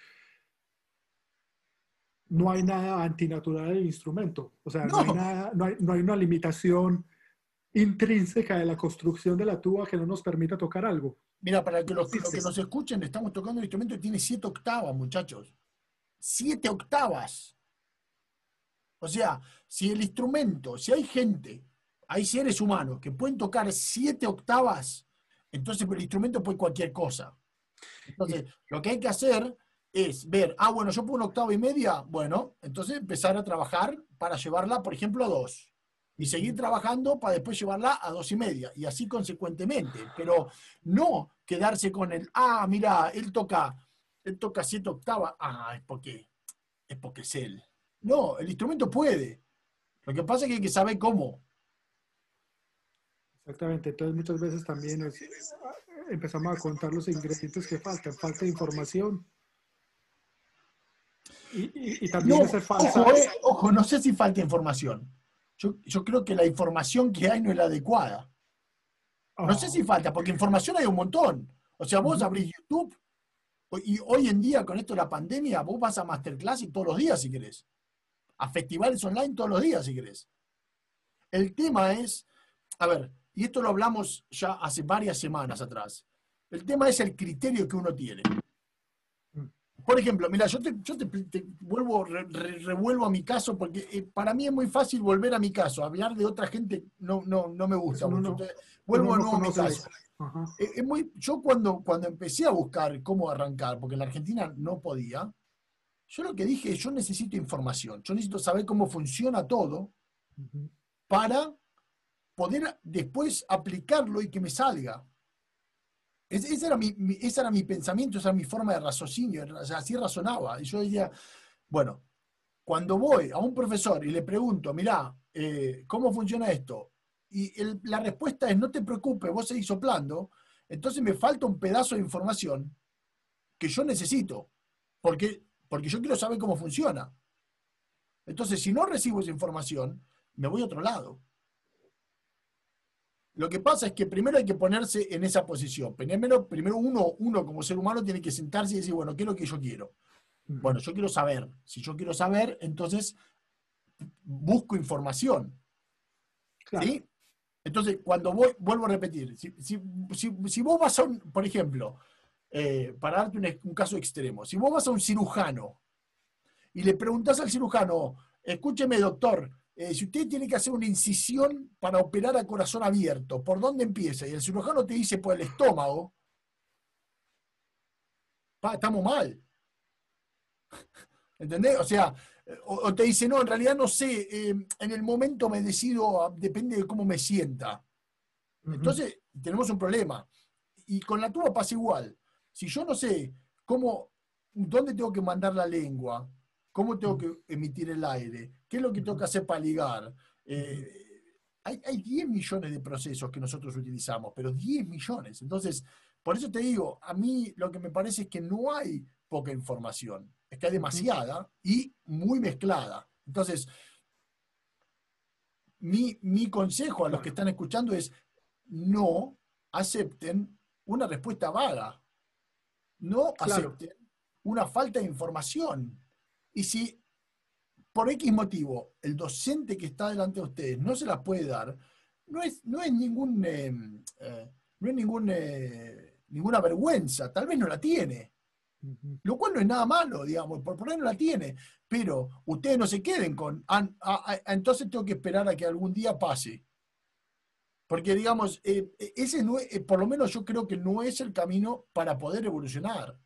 no hay nada antinatural en el instrumento, o sea, no, hay, nada, no, hay, no hay, una limitación intrínseca de la construcción de la tuba que no nos permita tocar algo. Mira, para que los, los que nos escuchen, estamos tocando un instrumento que tiene siete octavas, muchachos. Siete octavas. O sea, si el instrumento, si hay gente, hay seres humanos que pueden tocar siete octavas, entonces el instrumento puede cualquier cosa. Entonces, lo que hay que hacer es ver, ah, bueno, yo puedo una octava y media, bueno, entonces empezar a trabajar para llevarla, por ejemplo, a dos. Y seguir trabajando para después llevarla a dos y media, y así consecuentemente. Pero no quedarse con el, ah, mira, él toca, él toca siete octavas, ah, es porque, es porque es él. No, el instrumento puede. Lo que pasa es que hay que saber cómo. Exactamente, entonces muchas veces también empezamos a contar los ingredientes que faltan, falta de información. Y, también no, Ojo, eh, ojo, no sé si falta información. Yo, creo que la información que hay no es la adecuada. No sé si falta, porque información hay un montón. O sea, vos abrís YouTube y hoy en día con esto de la pandemia, vos vas a masterclass y todos los días si querés a festivales online todos los días, si querés. El tema es, a ver, y esto lo hablamos ya hace varias semanas atrás, el tema es el criterio que uno tiene. Por ejemplo, mira, yo te, vuelvo, revuelvo a mi caso porque eh, para mí es muy fácil volver a mi caso. Hablar de otra gente no, no, no me gusta. vuelvo a mi caso. Es muy, yo cuando, cuando empecé a buscar cómo arrancar, porque en la Argentina no podía, yo lo que dije es, yo necesito información, yo necesito saber cómo funciona todo para poder después aplicarlo y que me salga. ese, era mi, era mi pensamiento, esa era mi forma de raciocinio, así razonaba. Y yo decía, bueno, cuando voy a un profesor y le pregunto, mirá, eh, ¿cómo funciona esto? Y la respuesta es, no te preocupes, vos seguís soplando, entonces me falta un pedazo de información que yo necesito, porque porque yo quiero saber cómo funciona. Entonces, si no recibo esa información, me voy a otro lado. Lo que pasa es que primero hay que ponerse en esa posición. Primero, primero uno, uno como ser humano tiene que sentarse y decir, bueno, ¿qué es lo que yo quiero? Bueno, yo quiero saber. Si yo quiero saber, entonces busco información. ¿Sí? Entonces, cuando voy, vuelvo a repetir, si, si vos vas a un, por ejemplo, eh, para darte un, caso extremo, si vos vas a un cirujano y le preguntas al cirujano, escúcheme doctor, eh, si usted tiene que hacer una incisión para operar a corazón abierto, ¿por dónde empieza? Y el cirujano te dice por el estómago, estamos mal. [laughs] ¿Entendés? O sea, o, te dice, no, en realidad no sé, eh, en el momento me decido, depende de cómo me sienta. Entonces, tenemos un problema. Y con la tuba pasa igual. Si yo no sé cómo, dónde tengo que mandar la lengua, cómo tengo que emitir el aire, qué es lo que tengo que hacer para ligar. Eh, hay, hay 10 millones de procesos que nosotros utilizamos, pero 10 millones. Entonces, por eso te digo, a mí lo que me parece es que no hay poca información, es que hay demasiada y muy mezclada. Entonces, mi, mi consejo a los que están escuchando es no acepten una respuesta vaga no acepten una falta de información. Y si por X motivo el docente que está delante de ustedes no se las puede dar, no es, no es ningún, em, eh, no es ningún, ninguna vergüenza, tal vez no la tiene. Lo cual no es nada malo, digamos, por ahí no la tiene, pero ustedes no se queden con, ah, ah, ah, entonces tengo que esperar a que algún día pase. Porque, digamos, eh, eh, ese no eh, por lo menos yo creo que no es el camino para poder evolucionar.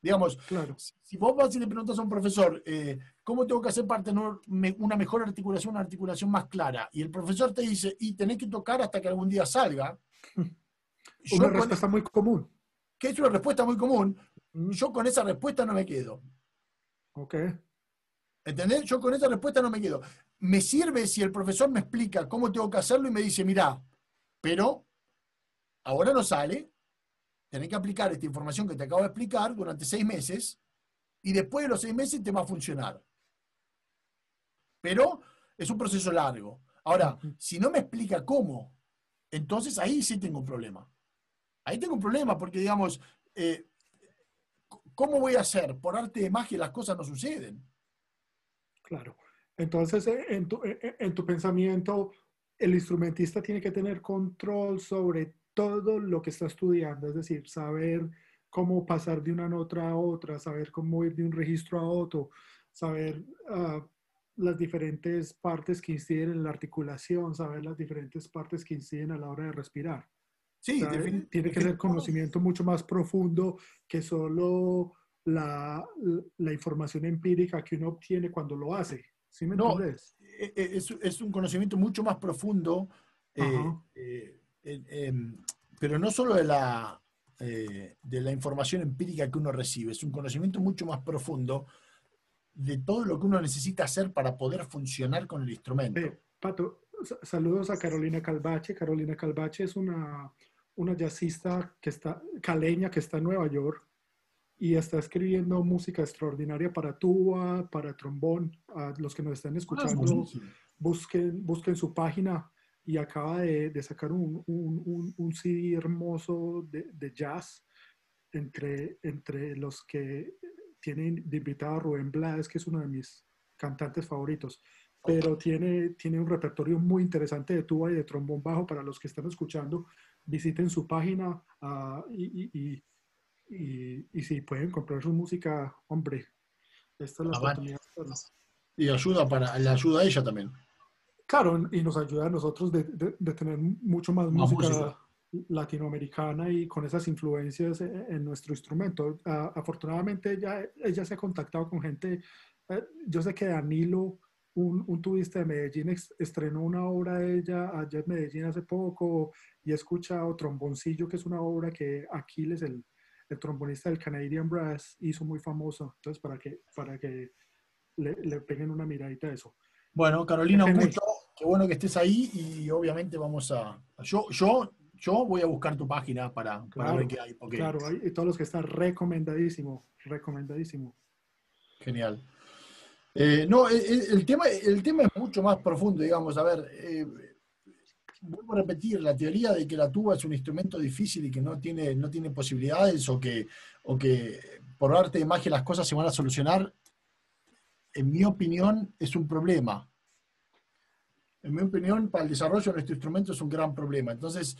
Digamos, claro. si vos vas y le preguntas a un profesor, ¿cómo tengo que hacer para tener una mejor articulación, una articulación más clara? Y el profesor te dice, y tenés que tocar hasta que algún día salga. [laughs] Una respuesta muy común. Que es una respuesta muy común. Yo con esa respuesta no me quedo. Ok. ¿Entendés? Yo con esa respuesta no me quedo. Me sirve si el profesor me explica cómo tengo que hacerlo y me dice, mira, pero ahora no sale, tenés que aplicar esta información que te acabo de explicar durante seis meses y después de los seis meses te va a funcionar. Pero es un proceso largo. Ahora, si no me explica cómo, entonces ahí sí tengo un problema. Ahí tengo un problema porque, digamos, eh, ¿cómo voy a hacer? Por arte de magia las cosas no suceden. Claro. Entonces, eh, en tu, eh, eh, en tu pensamiento, el instrumentista tiene que tener control sobre todo lo que está estudiando, es decir, saber cómo pasar de una nota a otra, saber cómo ir de un registro a otro, saber ah, las diferentes partes que inciden en la articulación, saber las diferentes partes que inciden a la hora de respirar. Sí, tiene que ser conocimiento mucho más profundo que solo la, la, información empírica que uno obtiene cuando lo hace. ¿Sí me no, e, e, es, es, un conocimiento mucho más profundo, eh, eh, pero no solo de la, eh, de la información empírica que uno recibe, es un conocimiento mucho más profundo de todo lo que uno necesita hacer para poder funcionar con el instrumento. Pato, saludos a Carolina Calvache. Carolina Calvache es una una jazzista que está, caleña que está en Nueva York y está escribiendo música extraordinaria para tuba, para trombón. A los que nos están escuchando, busquen, busquen su página y acaba de, sacar un, un, un, CD hermoso de, de, jazz entre, entre los que tienen de invitado a Rubén Blades, que es uno de mis cantantes favoritos. Pero tiene, tiene un repertorio muy interesante de tuba y de trombón bajo para los que están escuchando visiten su página uh, y, y, y, y, si pueden comprar su música, hombre, esta es la oportunidad. Y ayuda para, le ayuda a ella también. Claro, y nos ayuda a nosotros de, de, tener mucho más, música, latinoamericana y con esas influencias en, nuestro instrumento. Uh, afortunadamente ella, ella se ha contactado con gente, uh, yo sé que Danilo un, un turista de Medellín estrenó una obra de ella allá en Medellín hace poco y he escuchado Tromboncillo, que es una obra que Aquiles, el, el trombonista del Canadian Brass, hizo muy famoso. Entonces, para que, para que le, le peguen una miradita a eso. Bueno, Carolina, mucho. Qué bueno que estés ahí y obviamente vamos a... Yo, yo, yo voy a buscar tu página para, para ver qué hay. Claro, y todos los que están recomendadísimo, recomendadísimo. Genial. Eh, no, el, tema, el tema es mucho más profundo, digamos. A ver, eh, vuelvo a repetir, la teoría de que la tuba es un instrumento difícil y que no tiene, no tiene posibilidades o que, o que por arte de magia las cosas se van a solucionar, en mi opinión, es un problema. En mi opinión, para el desarrollo de nuestro instrumento es un gran problema. Entonces,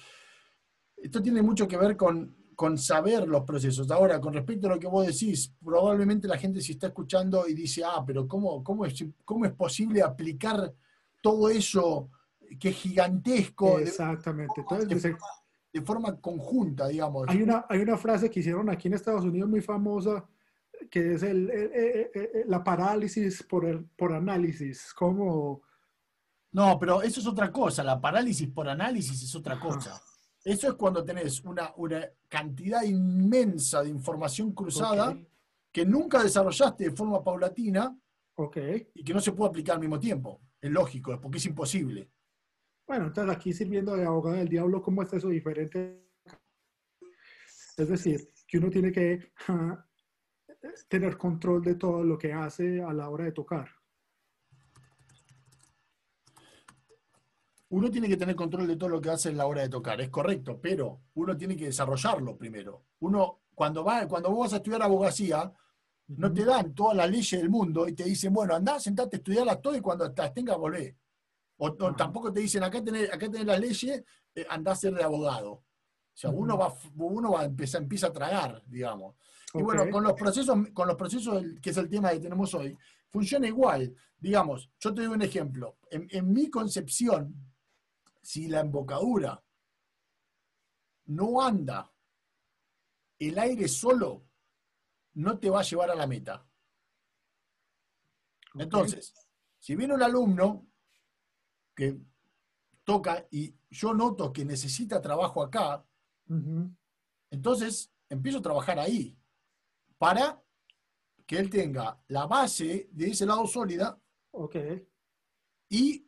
esto tiene mucho que ver con, con saber los procesos. Ahora, con respecto a lo que vos decís, probablemente la gente si está escuchando y dice, ah, pero ¿cómo, cómo, es, cómo es posible aplicar todo eso que es gigantesco? Exactamente. de, forma, conjunta, digamos. Hay una, hay una frase que hicieron aquí en Estados Unidos muy famosa, que es el, la parálisis por, el, por análisis, como... No, pero eso es otra cosa, la parálisis por análisis es otra cosa. Eso es cuando tenés una, una cantidad inmensa de información cruzada que nunca desarrollaste de forma paulatina y que no se puede aplicar al mismo tiempo. Es lógico, porque es imposible. Bueno, entonces aquí sirviendo de abogado del diablo, ¿cómo es eso diferente? Es decir, que uno tiene que [laughs] tener control de todo lo que hace a la hora de tocar. uno tiene que tener control de todo lo que hace en la hora de tocar, es correcto, pero uno tiene que desarrollarlo primero. Uno, cuando, va, cuando vos vas a estudiar abogacía, no te dan todas las leyes del mundo y te dicen, bueno, andá, sentate, estudiarlas todas y cuando las tengas, volvé. O, tampoco te dicen, acá tenés, acá tenés las leyes, eh, andá a ser de abogado. O sea, uno va, uno va empieza, empieza a tragar, digamos. Y bueno, con los procesos, con los procesos, que es el tema que tenemos hoy, funciona igual. Digamos, yo te doy un ejemplo. En, mi concepción, si la embocadura no anda, el aire solo no te va a llevar a la meta. Entonces, si viene un alumno que toca y yo noto que necesita trabajo acá, entonces empiezo a trabajar ahí para que él tenga la base de ese lado sólida y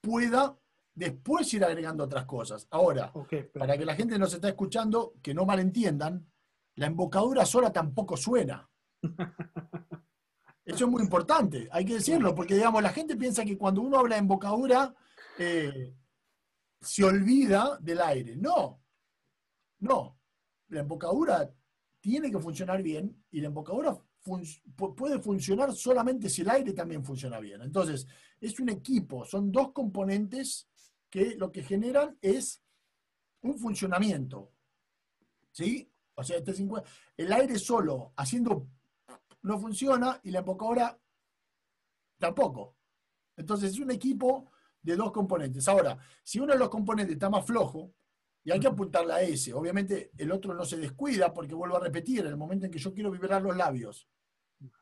pueda después ir agregando otras cosas. Ahora, para que la gente nos está escuchando, que no malentiendan, la embocadura sola tampoco suena. [laughs] Eso es muy importante, hay que decirlo, porque digamos, la gente piensa que cuando uno habla de embocadura, eh, se olvida del aire. No, no. La embocadura tiene que funcionar bien y la embocadura puede funcionar solamente si el aire también funciona bien. Entonces, es un equipo, son dos componentes que lo que generan es un funcionamiento. ¿Sí? O sea, este el aire solo haciendo no funciona y la embocadura tampoco. Entonces, es un equipo de dos componentes. Ahora, si uno de los componentes está más flojo, y hay que apuntarle a ese, obviamente el otro no se descuida porque vuelvo a repetir, en el momento en que yo quiero vibrar los labios,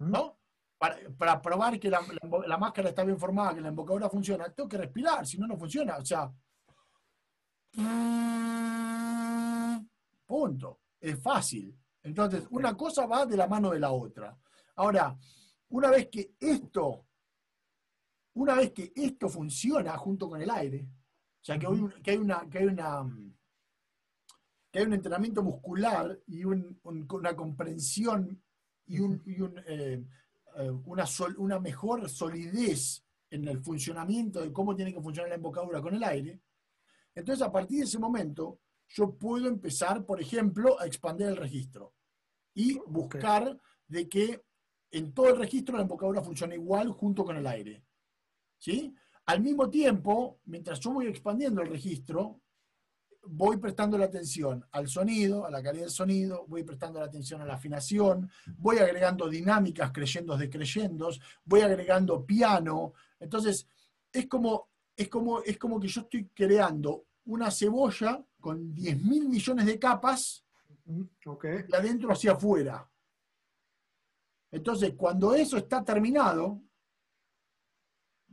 ¿no? Para, probar que la, máscara está bien formada, que la embocadura funciona, tengo que respirar, si no, no funciona. O sea, punto. Es fácil. Entonces, una cosa va de la mano de la otra. Ahora, una vez que esto una vez que esto funciona junto con el aire, o sea, que, hay, una, que, hay, una, que hay un entrenamiento muscular y una comprensión y, eh, eh, una, una mejor solidez en el funcionamiento de cómo tiene que funcionar la embocadura con el aire, entonces a partir de ese momento yo puedo empezar, por ejemplo, a expandir el registro y buscar de que en todo el registro la embocadura funcione igual junto con el aire. ¿Sí? Al mismo tiempo, mientras yo voy expandiendo el registro, voy prestando la atención al sonido, a la calidad del sonido, voy prestando la atención a la afinación, voy agregando dinámicas, creyendos, decreyendos, voy agregando piano. Entonces, es como, es como, es como que yo estoy creando una cebolla con 10 mil millones de capas de adentro hacia afuera. Entonces, cuando eso está terminado,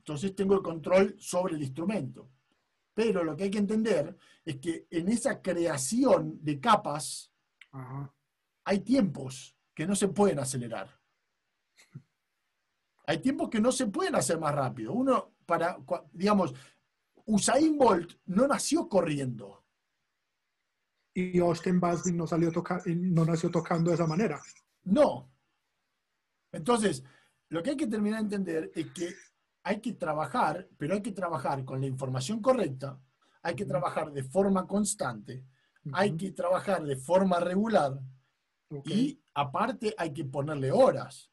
entonces tengo el control sobre el instrumento. Pero lo que hay que entender es que en esa creación de capas hay tiempos que no se pueden acelerar. Hay tiempos que no se pueden hacer más rápido. Uno, para, digamos, Usain Bolt no nació corriendo. Y Austin Basby no, salió no nació tocando de esa manera. No. Entonces, lo que hay que terminar de entender es que hay que trabajar, pero hay que trabajar con la información correcta, hay que trabajar de forma constante, hay que trabajar de forma regular y aparte hay que ponerle horas.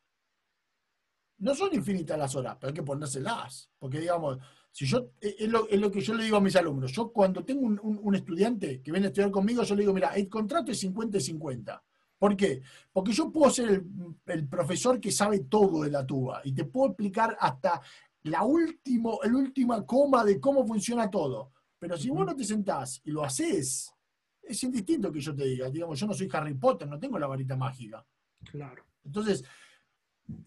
No son infinitas las horas, pero hay que ponérselas. Porque digamos, si yo, es lo, que yo le digo a mis alumnos, yo cuando tengo un, estudiante que viene a estudiar conmigo, yo le digo, mira, el contrato es 50 y 50. ¿Por qué? Porque yo puedo ser el, el, profesor que sabe todo de la tuba y te puedo explicar hasta la último, el última coma de cómo funciona todo. Pero si vos no te sentás y lo haces, es indistinto que yo te diga. Digamos, yo no soy Harry Potter, no tengo la varita mágica. Claro. Entonces,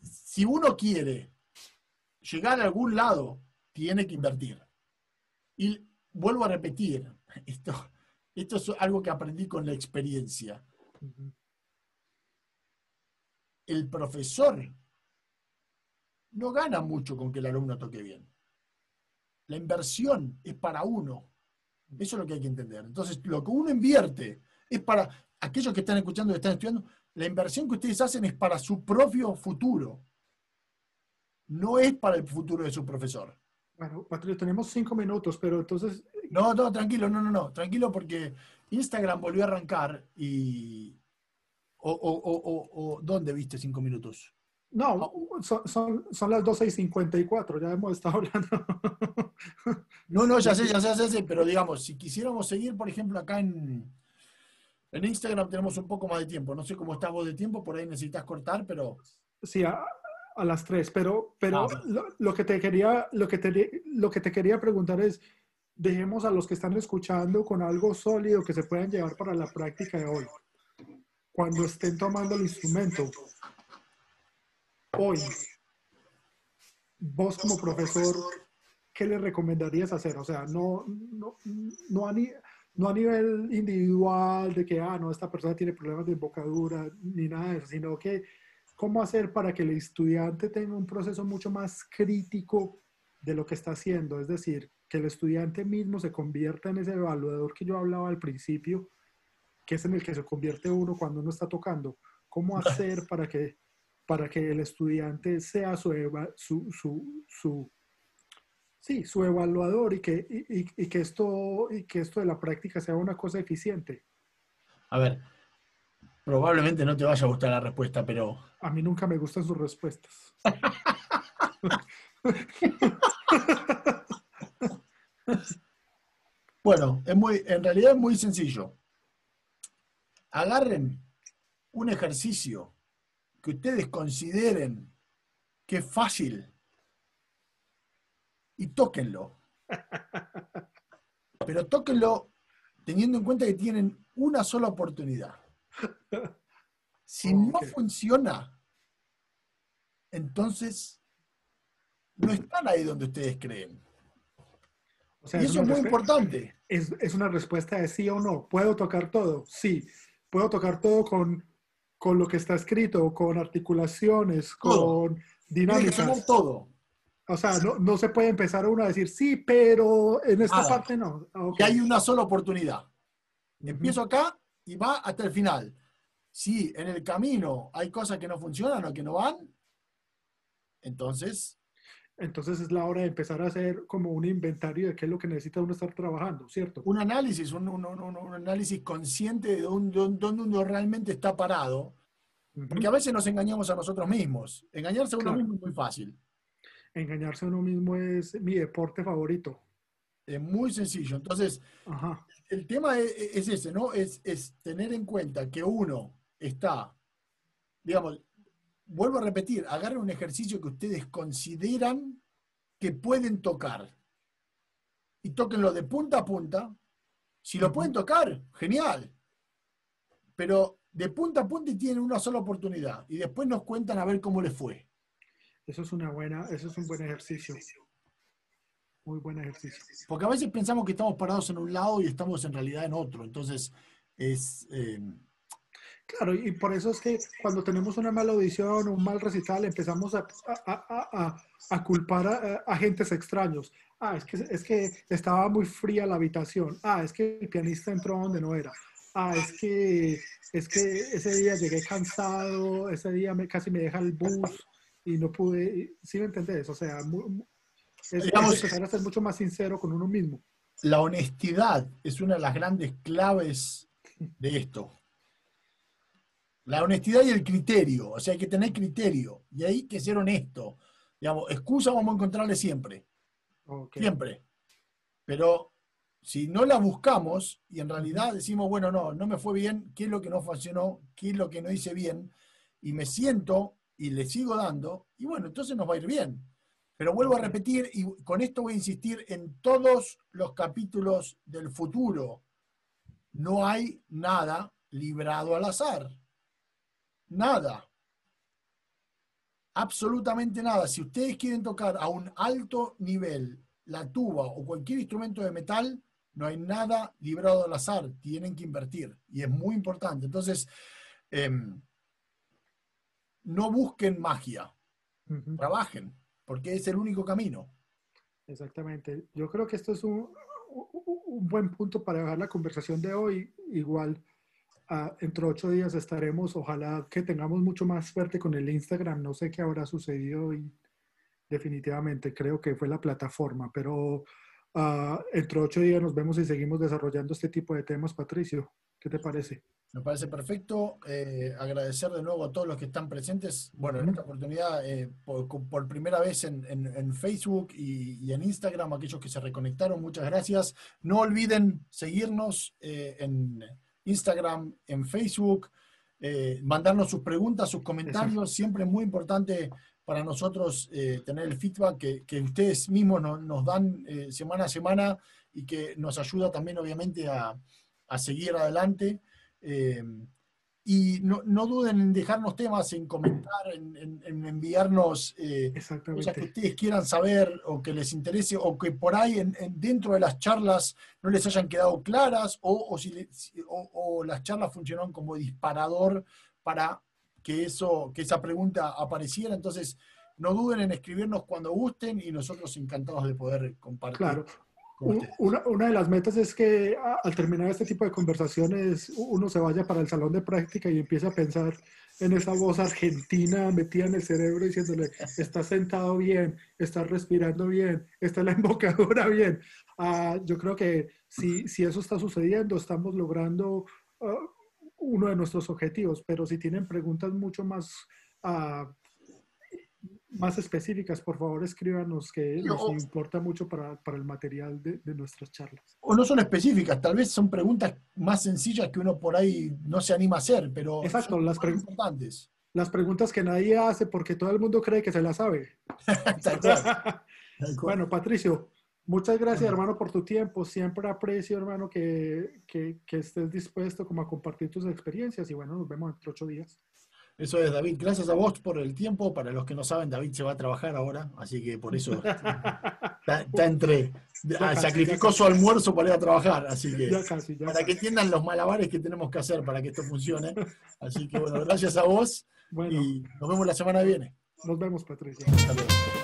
si uno quiere llegar a algún lado, tiene que invertir. Y vuelvo a repetir, [laughs] esto, esto es algo que aprendí con la experiencia. El profesor no gana mucho con que el alumno toque bien. La inversión es para uno. Eso es lo que hay que entender. Entonces, lo que uno invierte es para aquellos que están escuchando y están estudiando, la inversión que ustedes hacen es para su propio futuro. No es para el futuro de su profesor. Bueno, Patricio, tenemos cinco minutos, pero entonces... No, no, tranquilo, no, no, no, tranquilo porque Instagram volvió a arrancar y... O, o, o ¿dónde viste cinco minutos? No, son, son, son, las 12 y 54, ya hemos estado hablando. no, no, ya sé, ya sé, ya sé, pero digamos, si quisiéramos seguir, por ejemplo, acá en, En Instagram tenemos un poco más de tiempo. No sé cómo estás vos de tiempo, por ahí necesitas cortar, pero... Sí, a, las tres, pero, pero ah, lo, que te quería, lo, que te, lo que te quería preguntar es, dejemos a los que están escuchando con algo sólido que se puedan llevar para la práctica de hoy. Cuando estén tomando el instrumento, hoy, vos como profesor, ¿qué le recomendarías hacer? O sea, no, no, no, a, no a nivel individual de que, ah, no, esta persona tiene problemas de embocadura, ni nada de eso, sino que cómo hacer para que el estudiante tenga un proceso mucho más crítico de lo que está haciendo. Es decir, que el estudiante mismo se convierta en ese evaluador que yo hablaba al principio, que es en el que se convierte uno cuando uno está tocando. ¿Cómo hacer para que, para que el estudiante sea su, su, su, su sí, su evaluador y que, y, que esto, y que esto de la práctica sea una cosa eficiente? A ver, probablemente no te vaya a gustar la respuesta, pero... A mí nunca me gustan sus respuestas. [laughs] Bueno, es muy, en realidad es muy sencillo. Agarren un ejercicio que ustedes consideren que es fácil y tóquenlo. [laughs] Pero tóquenlo teniendo en cuenta que tienen una sola oportunidad. Si no funciona, entonces no están ahí donde ustedes creen y eso es muy importante. Es, una respuesta de sí o no. ¿Puedo tocar todo? Sí. ¿Puedo tocar todo con, con lo que está escrito, con articulaciones, con dinámicas? todo. O sea, no, no, se puede empezar uno a decir, sí, pero en esta parte no. Que hay una sola oportunidad. Empiezo acá y va hasta el final. Si en el camino hay cosas que no funcionan o que no van, entonces entonces es la hora de empezar a hacer como un inventario de qué es lo que necesita uno estar trabajando, ¿cierto? Un análisis, un, análisis consciente de dónde, uno realmente está parado. Porque a veces nos engañamos a nosotros mismos. Engañarse a uno mismo es muy fácil. Engañarse a uno mismo es mi deporte favorito. Es muy sencillo. Entonces, el tema es, es, ese, ¿no? Es, es tener en cuenta que uno está, digamos, vuelvo a repetir, agarren un ejercicio que ustedes consideran que pueden tocar y tóquenlo de punta a punta. Si lo pueden tocar, genial. Pero de punta a punta y tienen una sola oportunidad. Y después nos cuentan a ver cómo les fue. Eso es una buena, eso es un buen ejercicio. Muy buen ejercicio. Porque a veces pensamos que estamos parados en un lado y estamos en realidad en otro. Entonces, es, eh, Claro, y por eso es que cuando tenemos una mala audición o un mal recital empezamos a, a, culpar a, agentes extraños. Ah, es que, es que estaba muy fría la habitación. Ah, es que el pianista entró donde no era. Ah, es que, es que ese día llegué cansado, ese día me, casi me deja el bus y no pude. ¿Sí me entendés? O sea, es, empezar a ser mucho más sincero con uno mismo. La honestidad es una de las grandes claves de esto. La honestidad y el criterio. O sea, hay que tener criterio. Y hay que ser honesto. Digamos, excusa vamos a encontrarle siempre. Siempre. Pero si no la buscamos y en realidad decimos, bueno, no, no me fue bien, ¿qué es lo que no funcionó? ¿Qué es lo que no hice bien? Y me siento y le sigo dando, y bueno, entonces nos va a ir bien. Pero vuelvo a repetir, y con esto voy a insistir en todos los capítulos del futuro. No hay nada librado al azar. Nada. Absolutamente nada. Si ustedes quieren tocar a un alto nivel la tuba o cualquier instrumento de metal, no hay nada librado al azar. Tienen que invertir. Y es muy importante. Entonces, em, no busquen magia. Trabajen, porque es el único camino. Exactamente. Yo creo que esto es un, un buen punto para dejar la conversación de hoy. Igual entre ocho días estaremos, ojalá que tengamos mucho más suerte con el Instagram, no sé qué habrá sucedido y definitivamente creo que fue la plataforma, pero uh, entre ocho días nos vemos y seguimos desarrollando este tipo de temas, Patricio. ¿Qué te parece? Me parece perfecto. Eh, agradecer de nuevo a todos los que están presentes. Bueno, en esta oportunidad, eh, por, primera vez en, en, Facebook y, y, en Instagram, aquellos que se reconectaron, muchas gracias. No olviden seguirnos eh, en Instagram, en Facebook, eh, mandarnos sus preguntas, sus comentarios. Siempre es muy importante para nosotros eh, tener el feedback que, ustedes mismos nos dan eh, semana a semana y que nos ayuda también, obviamente, a, seguir adelante. Y no, no, duden en dejarnos temas, en comentar, en, enviarnos eh, cosas que ustedes quieran saber o que les interese o que por ahí en, dentro de las charlas no les hayan quedado claras o, o, si, o, las charlas funcionaron como disparador para que, eso, que esa pregunta apareciera. Entonces, no duden en escribirnos cuando gusten y nosotros encantados de poder compartir. Claro. Una, una, de las metas es que al terminar este tipo de conversaciones uno se vaya para el salón de práctica y empiece a pensar en esa voz argentina metida en el cerebro diciéndole, estás sentado bien, estás respirando bien, está la [laughs] embocadura bien. Ah, yo creo que si, si, eso está sucediendo, estamos logrando ah, uno de nuestros objetivos, pero si tienen preguntas mucho más... Uh, más específicas, por favor escríbanos que nos importa mucho para, para el material de, de, nuestras charlas. O no son específicas, tal vez son preguntas más sencillas que uno por ahí no se anima a hacer, pero Exacto, las preguntas importantes. Las preguntas que nadie hace porque todo el mundo cree que se las sabe. [laughs] bueno, Patricio, muchas gracias, hermano, por tu tiempo. Siempre aprecio, hermano, que, que, que estés dispuesto como a compartir tus experiencias y bueno, nos vemos entre ocho días. Eso es, David. Gracias a vos por el tiempo. Para los que no saben, David se va a trabajar ahora, así que por eso [laughs] está, entre. sacrificó su almuerzo para ir a trabajar, así que para que entiendan los malabares que tenemos que hacer para que esto funcione. Así que bueno, gracias a vos y nos vemos la semana que viene. Nos vemos, Patricia. Hasta luego.